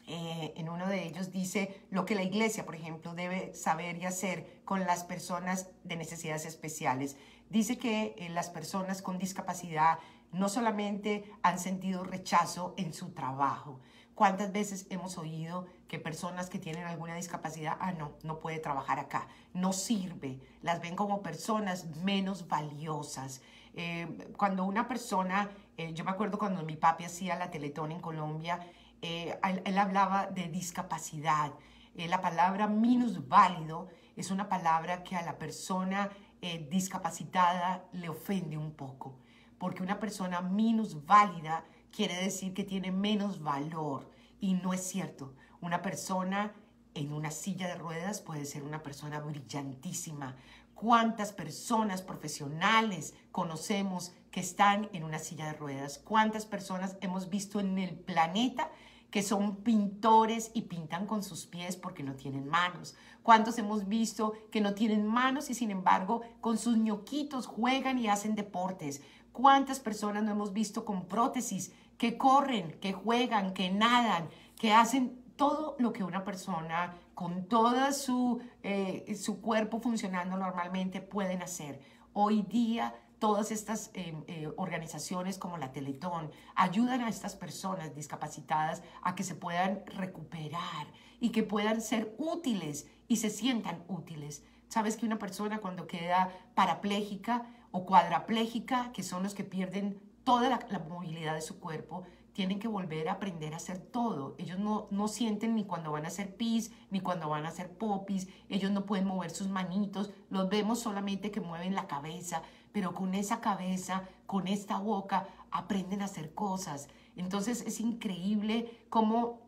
[SPEAKER 1] eh, en uno de ellos dice lo que la iglesia, por ejemplo, debe saber y hacer con las personas de necesidades especiales. Dice que eh, las personas con discapacidad no solamente han sentido rechazo en su trabajo. ¿Cuántas veces hemos oído que personas que tienen alguna discapacidad, ah, no, no puede trabajar acá, no sirve, las ven como personas menos valiosas? Eh, cuando una persona, yo me acuerdo cuando mi papi hacía la Teletón en Colombia, eh, él, hablaba de discapacidad. Eh, la palabra minusválido es una palabra que a la persona eh, discapacitada le ofende un poco, porque una persona minusválida quiere decir que tiene menos valor y no es cierto. Una persona en una silla de ruedas puede ser una persona brillantísima. ¿Cuántas personas profesionales conocemos que están en una silla de ruedas? ¿Cuántas personas hemos visto en el planeta que son pintores y pintan con sus pies porque no tienen manos. ¿Cuántos hemos visto que no tienen manos y sin embargo con sus ñoquitos juegan y hacen deportes? ¿Cuántas personas no hemos visto con prótesis que corren, que juegan, que nadan, que hacen todo lo que una persona con todo su, eh, su cuerpo funcionando normalmente pueden hacer? Hoy día todas estas eh, eh, organizaciones como la Teletón ayudan a estas personas discapacitadas a que se puedan recuperar y que puedan ser útiles y se sientan útiles. Sabes que una persona cuando queda parapléjica o cuadrapléjica, que son los que pierden toda la, movilidad de su cuerpo, tienen que volver a aprender a hacer todo. Ellos no, no sienten ni cuando van a hacer pis, ni cuando van a hacer popis, ellos no pueden mover sus manitos, los vemos solamente que mueven la cabeza, pero con esa cabeza, con esta boca, aprenden a hacer cosas. Entonces es increíble cómo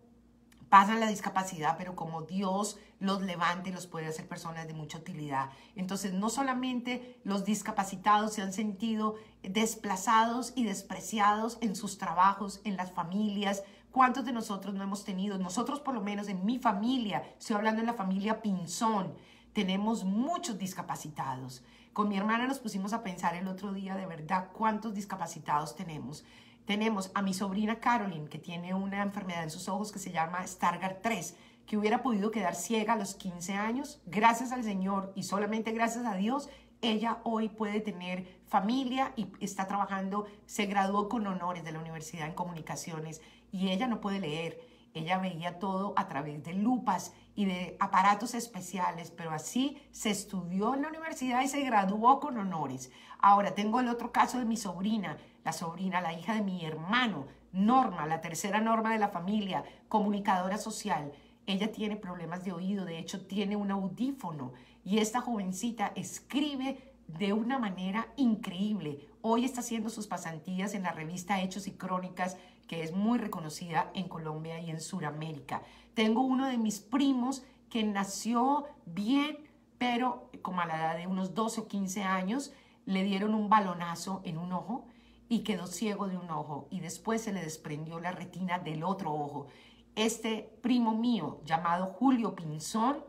[SPEAKER 1] pasan la discapacidad, pero como Dios los levanta y los puede hacer personas de mucha utilidad. Entonces, no solamente los discapacitados se han sentido desplazados y despreciados en sus trabajos, en las familias. ¿Cuántos de nosotros no hemos tenido? Nosotros, por lo menos en mi familia, estoy hablando en la familia Pinzón, tenemos muchos discapacitados. Con mi hermana nos pusimos a pensar el otro día de verdad cuántos discapacitados tenemos. Tenemos a mi sobrina Caroline, que tiene una enfermedad en sus ojos que se llama Stargardt 3, que hubiera podido quedar ciega a los 15 años. Gracias al Señor y solamente gracias a Dios, ella hoy puede tener familia y está trabajando, se graduó con honores de la Universidad en Comunicaciones y ella no puede leer. Ella veía todo a través de lupas y de aparatos especiales, pero así se estudió en la universidad y se graduó con honores. Ahora tengo el otro caso de mi sobrina, la sobrina, la hija de mi hermano, Norma, la tercera norma de la familia, comunicadora social. Ella tiene problemas de oído, de hecho tiene un audífono y esta jovencita escribe de una manera increíble. Hoy está haciendo sus pasantías en la revista Hechos y Crónicas, que es muy reconocida en Colombia y en Sudamérica. Tengo uno de mis primos que nació bien, pero como a la edad de unos 12 o 15 años, le dieron un balonazo en un ojo y quedó ciego de un ojo y después se le desprendió la retina del otro ojo. Este primo mío llamado Julio Pinzón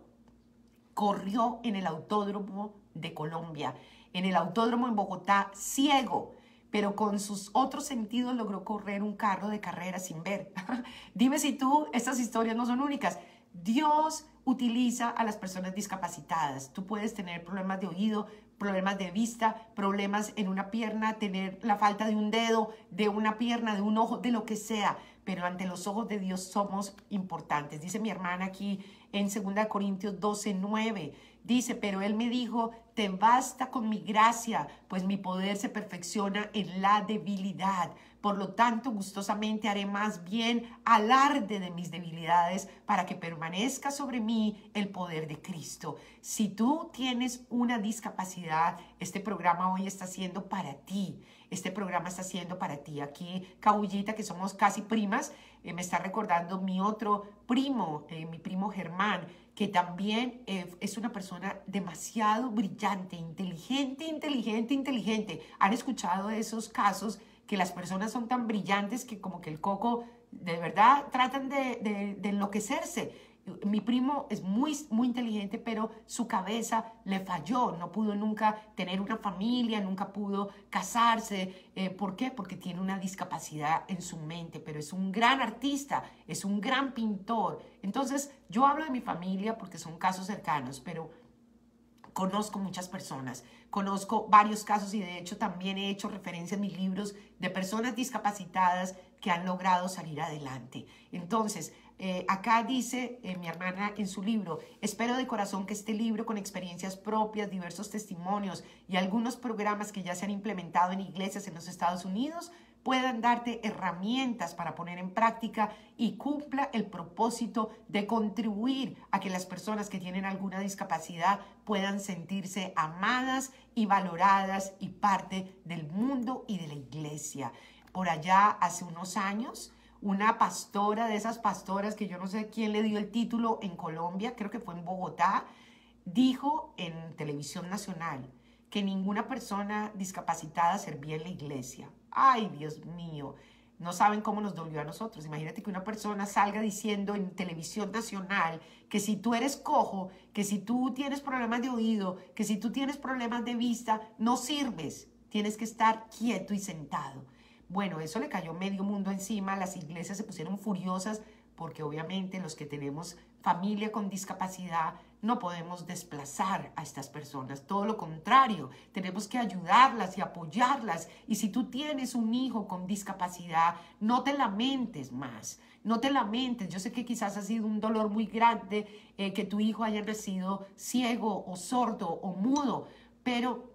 [SPEAKER 1] corrió en el autódromo de Colombia, en el autódromo en Bogotá, ciego, pero con sus otros sentidos logró correr un carro de carrera sin ver. [laughs] Dime si tú, estas historias no son únicas. Dios utiliza a las personas discapacitadas. Tú puedes tener problemas de oído, problemas de vista, problemas en una pierna, tener la falta de un dedo, de una pierna, de un ojo, de lo que sea, pero ante los ojos de Dios somos importantes. Dice mi hermana aquí en 2 Corintios 12, 9, dice, pero él me dijo, te basta con mi gracia, pues mi poder se perfecciona en la debilidad. Por lo tanto, gustosamente haré más bien alarde de mis debilidades para que permanezca sobre mí el poder de Cristo. Si tú tienes una discapacidad, este programa hoy está siendo para ti. Este programa está siendo para ti. Aquí, Cabullita, que somos casi primas, eh, me está recordando mi otro primo, eh, mi primo Germán, que también eh, es una persona demasiado brillante, inteligente, inteligente, inteligente. ¿Han escuchado esos casos? Que las personas son tan brillantes que como que el coco de verdad tratan de, enloquecerse. Mi primo es muy, muy inteligente, pero su cabeza le falló. No pudo nunca tener una familia, nunca pudo casarse. Eh, ¿Por qué? Porque tiene una discapacidad en su mente, pero es un gran artista, es un gran pintor. Entonces, yo hablo de mi familia porque son casos cercanos, pero conozco muchas personas, conozco varios casos y de hecho también he hecho referencia en mis libros de personas discapacitadas que han logrado salir adelante. Entonces, eh, acá dice eh, mi hermana en su libro, espero de corazón que este libro con experiencias propias, diversos testimonios y algunos programas que ya se han implementado en iglesias en los Estados Unidos puedan darte herramientas para poner en práctica y cumpla el propósito de contribuir a que las personas que tienen alguna discapacidad puedan sentirse amadas y valoradas y parte del mundo y de la iglesia. Por allá, hace unos años, una pastora de esas pastoras que yo no sé quién le dio el título en Colombia, creo que fue en Bogotá, dijo en televisión nacional que ninguna persona discapacitada servía en la iglesia. Ay, Dios mío, no saben cómo nos dolió a nosotros. Imagínate que una persona salga diciendo en televisión nacional que si tú eres cojo, que si tú tienes problemas de oído, que si tú tienes problemas de vista, no sirves. Tienes que estar quieto y sentado. Bueno, eso le cayó medio mundo encima. Las iglesias se pusieron furiosas porque obviamente los que tenemos familia con discapacidad no podemos desplazar a estas personas, todo lo contrario, tenemos que ayudarlas y apoyarlas. Y si tú tienes un hijo con discapacidad, no te lamentes más, no te lamentes. Yo sé que quizás ha sido un dolor muy grande eh, que tu hijo haya nacido ciego o sordo o mudo, pero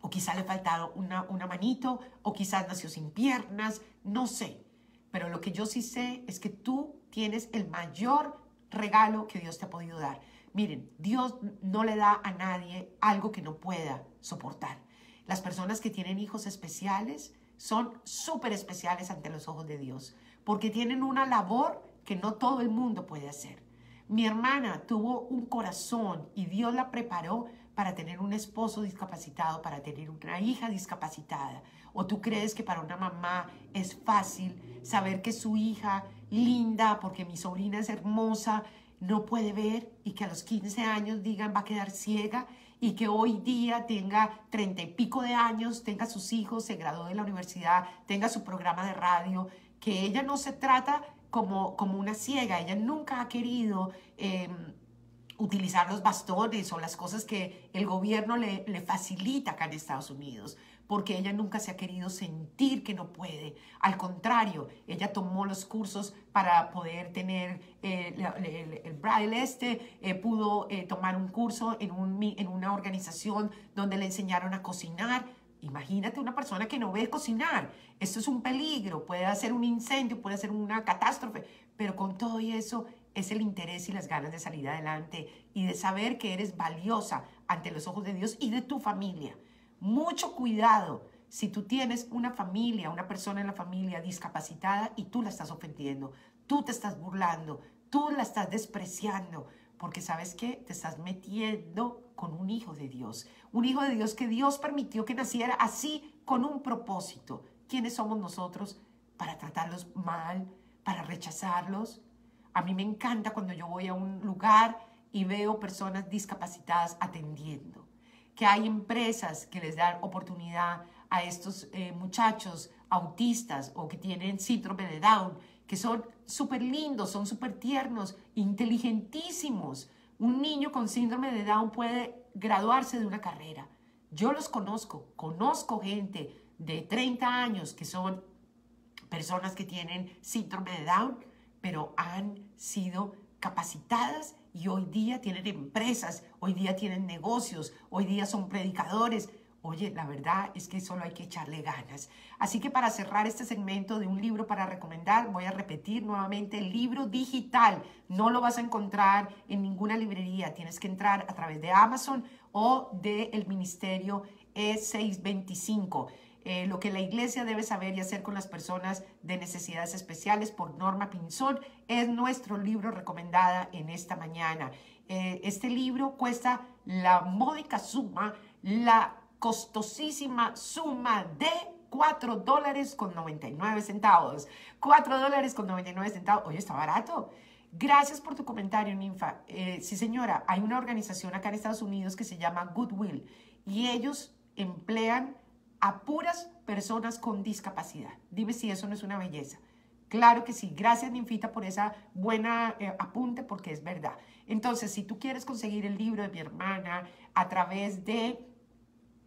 [SPEAKER 1] o quizás le faltado una, una manito, o quizás nació sin piernas, no sé. Pero lo que yo sí sé es que tú tienes el mayor regalo que Dios te ha podido dar Miren, Dios no le da a nadie algo que no pueda soportar. Las personas que tienen hijos especiales son súper especiales ante los ojos de Dios, porque tienen una labor que no todo el mundo puede hacer. Mi hermana tuvo un corazón y Dios la preparó para tener un esposo discapacitado, para tener una hija discapacitada. ¿O tú crees que para una mamá es fácil saber que su hija linda, porque mi sobrina es hermosa, no puede ver y que a los 15 años digan va a quedar ciega y que hoy día tenga treinta y pico de años, tenga sus hijos, se graduó de la universidad, tenga su programa de radio, que ella no se trata como, como una ciega, ella nunca ha querido em, utilizar los bastones o las cosas que el gobierno le, le facilita acá en Estados Unidos porque ella nunca se ha querido sentir que no puede. Al contrario, ella tomó los cursos para poder tener eh, el, braille este, eh, pudo eh, tomar un curso en, un, en una organización donde le enseñaron a cocinar. Imagínate una persona que no ve cocinar. Esto es un peligro, puede hacer un incendio, puede hacer una catástrofe, pero con todo eso es el interés y las ganas de salir adelante y de saber que eres valiosa ante los ojos de Dios y de tu familia. Mucho cuidado si tú tienes una familia, una persona en la familia discapacitada y tú la estás ofendiendo, tú te estás burlando, tú la estás despreciando, porque sabes que te estás metiendo con un hijo de Dios, un hijo de Dios que Dios permitió que naciera así con un propósito. ¿Quiénes somos nosotros para tratarlos mal, para rechazarlos? A mí me encanta cuando yo voy a un lugar y veo personas discapacitadas atendiendo, que hay empresas que les dan oportunidad a estos eh, muchachos autistas o que tienen síndrome de Down, que son súper lindos, son súper tiernos, inteligentísimos. Un niño con síndrome de Down puede graduarse de una carrera. Yo los conozco, conozco gente de 30 años que son personas que tienen síndrome de Down, pero han sido capacitadas y hoy día tienen empresas, hoy día tienen negocios, hoy día son predicadores, Oye, la verdad es que solo hay que echarle ganas. Así que para cerrar este segmento de un libro para recomendar, voy a repetir nuevamente el libro digital. No lo vas a encontrar en ninguna librería. Tienes que entrar a través de Amazon o del ministerio E625. Eh, lo que la iglesia debe saber y hacer con las personas de necesidades especiales por Norma Pinzón es nuestro libro recomendada en esta mañana. Eh, este libro cuesta la módica suma, la costosísima suma de 4 dólares con 99 centavos. 4 dólares con 99 centavos. Oye, está barato. Gracias por tu comentario, Ninfa. Eh, sí, señora, hay una organización acá en Estados Unidos que se llama Goodwill y ellos emplean a puras personas con discapacidad. Dime si eso no es una belleza. Claro que sí. Gracias, Ninfita, por esa buena eh, apunte, porque es verdad. Entonces, si tú quieres conseguir el libro de mi hermana a través de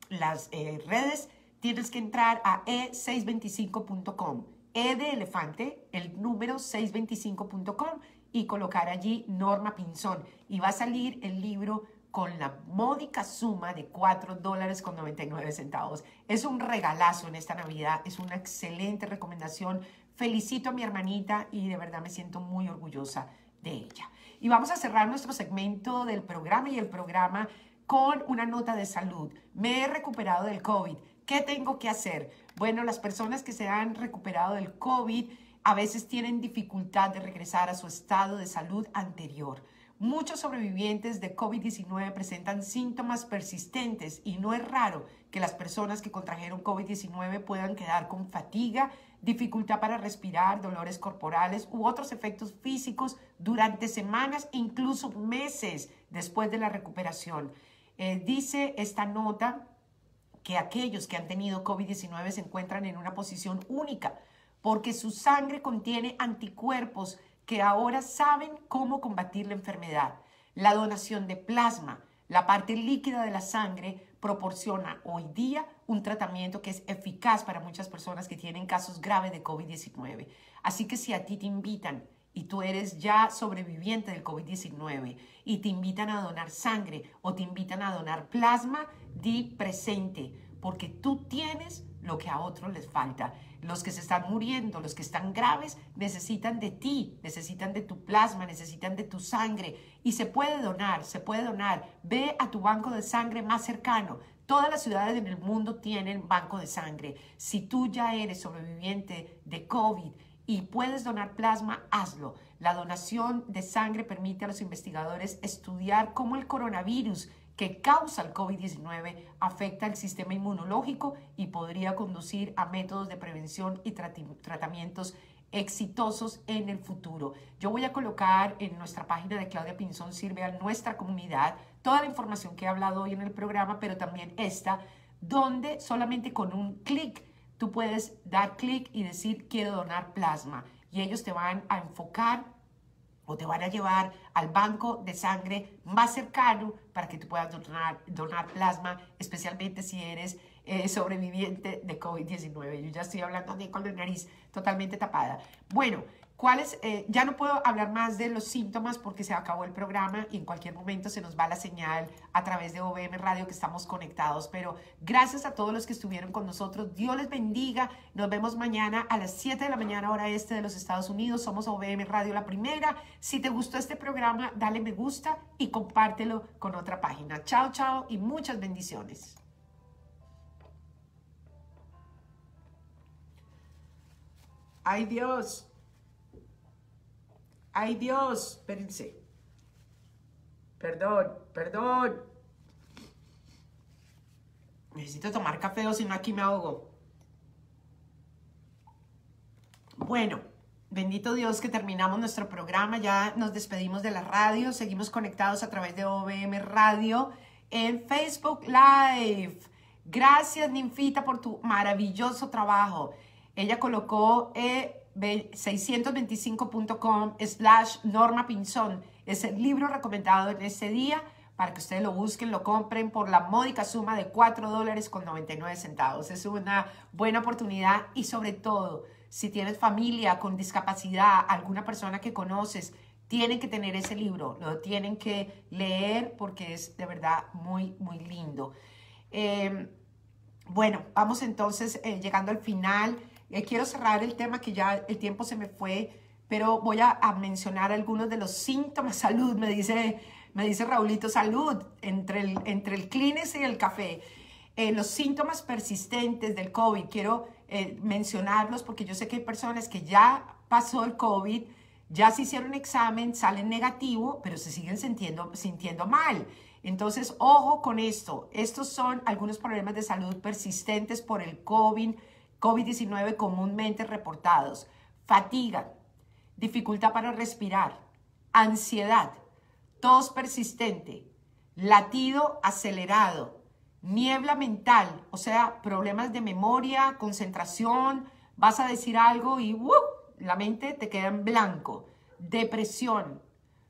[SPEAKER 1] las eh, redes, tienes que entrar a e625.com. E de elefante, el número 625.com y colocar allí Norma Pinzón. Y va a salir el libro con la módica suma de 4 dólares con 99 centavos. Es un regalazo en esta Navidad, es una excelente recomendación. Felicito a mi hermanita y de verdad me siento muy orgullosa de ella. Y vamos a cerrar nuestro segmento del programa y el programa con una nota de salud. Me he recuperado del COVID. ¿Qué tengo que hacer? Bueno, las personas que se han recuperado del COVID a veces tienen dificultad de regresar a su estado de salud anterior. Muchos sobrevivientes de COVID-19 presentan síntomas persistentes y no es raro que las personas que contrajeron COVID-19 puedan quedar con fatiga, dificultad para respirar, dolores corporales u otros efectos físicos durante semanas, incluso meses después de la recuperación. Eh, dice esta nota que aquellos que han tenido COVID-19 se encuentran en una posición única porque su sangre contiene anticuerpos que ahora saben cómo combatir la enfermedad. La donación de plasma, la parte líquida de la sangre, proporciona hoy día un tratamiento que es eficaz para muchas personas que tienen casos graves de COVID-19. Así que si a ti te invitan y tú eres ya sobreviviente del COVID-19 y te invitan a donar sangre o te invitan a donar plasma, di presente, porque tú tienes lo que a otros les falta. Los que se están muriendo, los que están graves, necesitan de ti, necesitan de tu plasma, necesitan de tu sangre. Y se puede donar, se puede donar. Ve a tu banco de sangre más cercano. Todas las ciudades en el mundo tienen banco de sangre. Si tú ya eres sobreviviente de COVID, y puedes donar plasma, hazlo. La donación de sangre permite a los investigadores estudiar cómo el coronavirus que causa el COVID-19 afecta el sistema inmunológico y podría conducir a métodos de prevención y tratamientos exitosos en el futuro. Yo voy a colocar en nuestra página de Claudia Pinzón Sirve a nuestra comunidad toda la información que he hablado hoy en el programa, pero también esta, donde solamente con un clic tú puedes dar clic y decir quiero donar plasma y ellos te van a enfocar o te van a llevar al banco de sangre más cercano para que tú puedas donar, donar plasma, especialmente si eres eh, sobreviviente de COVID-19. Yo ya estoy hablando con la nariz totalmente tapada. Bueno, ¿Cuáles? Eh, ya no puedo hablar más de los síntomas porque se acabó el programa y en cualquier momento se nos va la señal a través de OBM Radio que estamos conectados. Pero gracias a todos los que estuvieron con nosotros. Dios les bendiga. Nos vemos mañana a las 7 de la mañana hora este de los Estados Unidos. Somos OBM Radio la primera. Si te gustó este programa, dale me gusta y compártelo con otra página. Chao, chao y muchas bendiciones. Ay Dios. Ay Dios. Espérense. Perdón, perdón. Necesito tomar café o si no aquí me ahogo. Bueno, bendito Dios que terminamos nuestro programa. Ya nos despedimos de la radio. Seguimos conectados a través de OBM Radio en Facebook Live. Gracias, Ninfita, por tu maravilloso trabajo. Ella colocó eh, 625.com slash Norma Pinzón. Es el libro recomendado en ese día para que ustedes lo busquen, lo compren por la módica suma de 4 dólares con 99 centavos. Es una buena oportunidad y sobre todo, si tienes familia con discapacidad, alguna persona que conoces, tienen que tener ese libro, lo tienen que leer porque es de verdad muy, muy lindo. Em, bueno, vamos entonces eh, llegando al final. Eh, quiero cerrar el tema que ya el tiempo se me fue, pero voy a, mencionar algunos de los síntomas. [laughs] Salud, me dice, me dice Raulito, salud, entre el, entre el Kleenex y el café. Eh, los síntomas persistentes del COVID, quiero eh, mencionarlos porque yo sé que hay personas que ya pasó el COVID, ya se hicieron examen, salen negativo, pero se siguen sintiendo, sintiendo mal. Entonces, ojo con esto. Estos son algunos problemas de salud persistentes por el COVID COVID-19 comúnmente reportados. Fatiga, dificultad para respirar, ansiedad, tos persistente, latido acelerado, niebla mental, o sea, problemas de memoria, concentración, vas a decir algo y la mente te queda en blanco, depresión,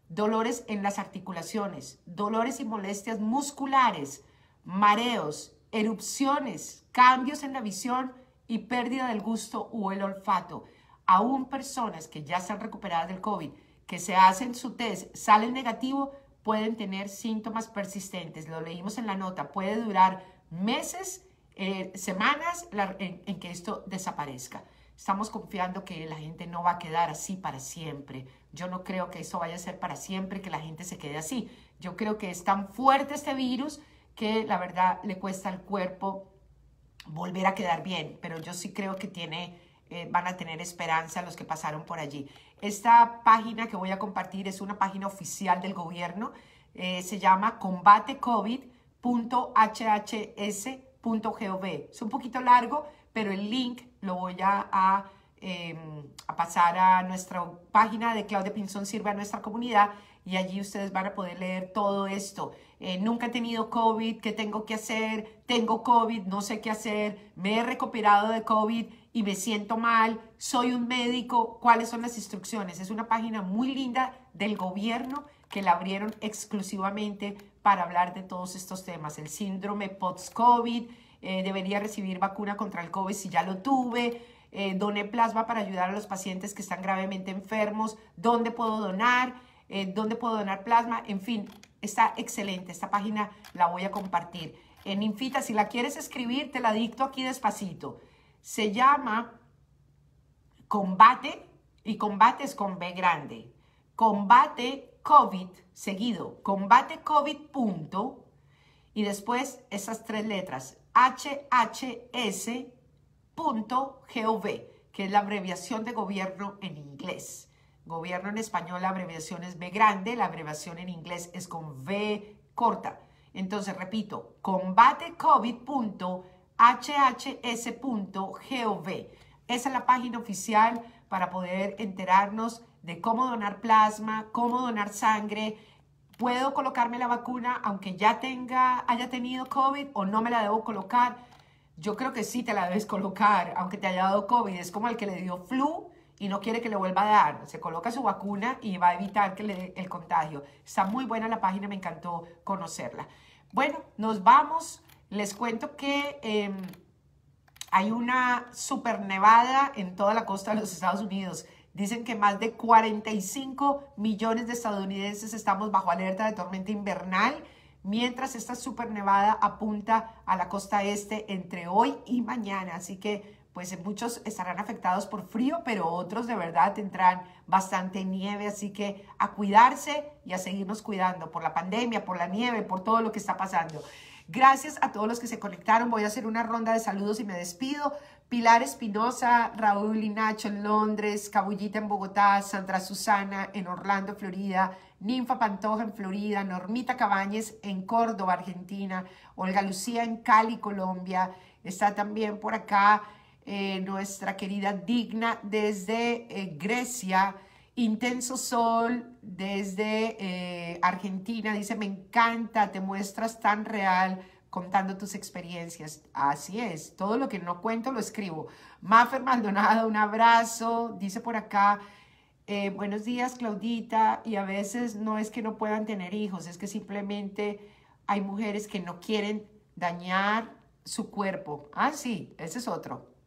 [SPEAKER 1] dolores en las articulaciones, dolores y molestias musculares, mareos, erupciones, cambios en la visión y pérdida del gusto o el olfato. Aún personas que ya están recuperadas del COVID, que se hacen su test, salen negativo, pueden tener síntomas persistentes. Lo leímos en la nota, puede durar meses, eh, semanas en, que esto desaparezca. Estamos confiando que la gente no va a quedar así para siempre. Yo no creo que esto vaya a ser para siempre, que la gente se quede así. Yo creo que es tan fuerte este virus que la verdad le cuesta al cuerpo volver a quedar bien, pero yo sí creo que tiene, eh, van a tener esperanza los que pasaron por allí. Esta página que voy a compartir es una página oficial del gobierno, eh, se llama combatecovid.hhs.gov. Es un poquito largo, pero el link lo voy a, em, a, pasar a nuestra página de Claudia Pinzón Sirve a nuestra comunidad y allí ustedes van a poder leer todo esto. Eh, nunca he tenido COVID, ¿qué tengo que hacer? Tengo COVID, no sé qué hacer, me he recuperado de COVID y me siento mal, soy un médico, ¿cuáles son las instrucciones? Es una página muy linda del gobierno que la abrieron exclusivamente para hablar de todos estos temas, el síndrome post-COVID, eh, debería recibir vacuna contra el COVID si ya lo tuve, eh, doné plasma para ayudar a los pacientes que están gravemente enfermos, dónde puedo donar, eh, dónde puedo donar plasma, en fin, Está excelente, esta página la voy a compartir. En Infita, si la quieres escribir, te la dicto aquí despacito. Se llama Combate, y combate es con B grande. Combate COVID, seguido, combate COVID punto, y después esas tres letras, HHS.gov, que es la abreviación de gobierno en inglés. Gobierno en español, la abreviación es B grande, la abreviación en inglés es con V corta. Entonces, repito, combatecovid.hhs.gov. Esa es la página oficial para poder enterarnos de cómo donar plasma, cómo donar sangre. ¿Puedo colocarme la vacuna aunque ya tenga, haya tenido COVID o no me la debo colocar? Yo creo que sí te la debes colocar, aunque te haya dado COVID. Es como el que le dio flu y no quiere que le vuelva a dar. Se coloca su vacuna y va a evitar que le dé el contagio. Está muy buena la página, me encantó conocerla. Bueno, nos vamos. Les cuento que em, hay una super nevada en toda la costa de los Estados Unidos. Dicen que más de 45 millones de estadounidenses estamos bajo alerta de tormenta invernal, mientras esta super nevada apunta a la costa este entre hoy y mañana. Así que pues muchos estarán afectados por frío, pero otros de verdad tendrán bastante nieve, así que a cuidarse y a seguirnos cuidando por la pandemia, por la nieve, por todo lo que está pasando. Gracias a todos los que se conectaron. Voy a hacer una ronda de saludos y me despido. Pilar Espinosa, Raúl y Nacho en Londres, Cabullita en Bogotá, Sandra Susana en Orlando, Florida, Ninfa Pantoja en Florida, Normita Cabañes en Córdoba, Argentina, Olga Lucía en Cali, Colombia. Está también por acá eh, nuestra querida Digna desde eh, Grecia. Intenso Sol desde eh, Argentina dice, me encanta, te muestras tan real contando tus experiencias. Así es, todo lo que no cuento lo escribo. Mafer Maldonado, un abrazo, dice por acá, buenos días Claudita, y a veces no es que no puedan tener hijos, es que simplemente hay mujeres que no quieren dañar su cuerpo. Ah, sí, ese es otro.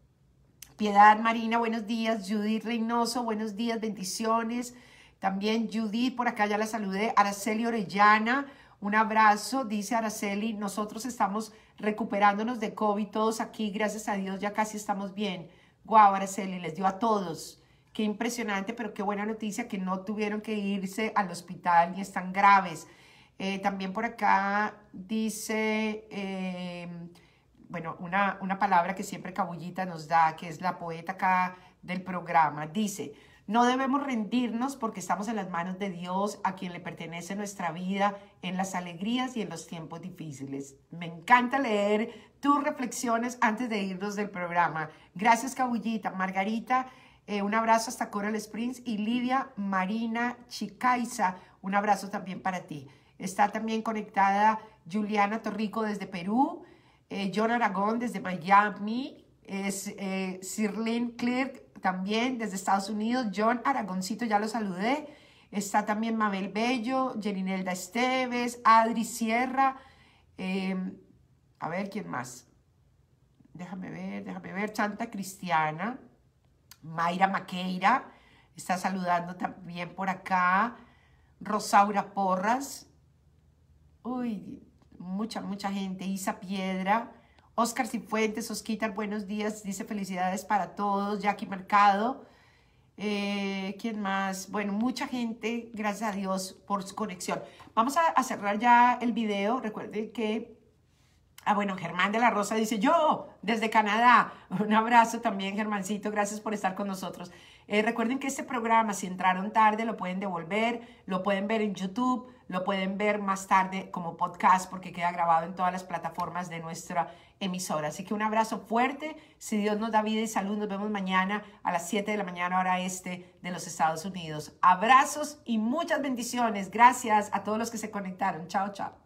[SPEAKER 1] Piedad Marina, buenos días. Judith Reynoso, buenos días, bendiciones. También Judith, por acá ya la saludé. Araceli Orellana, un abrazo, dice Araceli, nosotros estamos recuperándonos de COVID, todos aquí, gracias a Dios, ya casi estamos bien. Guau, Araceli, les dio a todos. Qué impresionante, pero qué buena noticia que no tuvieron que irse al hospital ni están graves. Eh, también por acá dice, eh, bueno, una, una palabra que siempre Cabullita nos da, que es la poeta acá del programa. Dice, no debemos rendirnos porque estamos en las manos de Dios, a quien le pertenece nuestra vida en las alegrías y en los tiempos difíciles. Me encanta leer tus reflexiones antes de irnos del programa. Gracias, Cabullita. Margarita, eh, un abrazo hasta Coral Springs. Y Lidia Marina Chicaiza, un abrazo también para ti. Está también conectada Juliana Torrico desde Perú, eh, John Aragón desde Miami, es eh, Sirlene Clerk también desde Estados Unidos, John Aragoncito, ya lo saludé. Está también Mabel Bello, Jerinelda Esteves, Adri Sierra. Em, a ver, ¿quién más? Déjame ver, déjame ver. Santa Cristiana, Mayra Maqueira, está saludando también por acá. Rosaura Porras. Uy, mucha, mucha gente. Isa Piedra. Oscar Cifuentes, Osquitar, buenos días, dice felicidades para todos, Jackie Mercado. Eh, ¿Quién más? Bueno, mucha gente, gracias a Dios por su conexión. Vamos a, cerrar ya el video. Recuerden que, ah, bueno, Germán de la Rosa dice, yo, desde Canadá. Un abrazo también, Germancito, gracias por estar con nosotros. Eh, recuerden que este programa, si entraron tarde, lo pueden devolver, lo pueden ver en YouTube, lo pueden ver más tarde como podcast porque queda grabado en todas las plataformas de nuestra emisora. Así que un abrazo fuerte. Si Dios nos da vida y salud, nos vemos mañana a las 7 de la mañana hora este de los Estados Unidos. Abrazos y muchas bendiciones. Gracias a todos los que se conectaron. Chao, chao.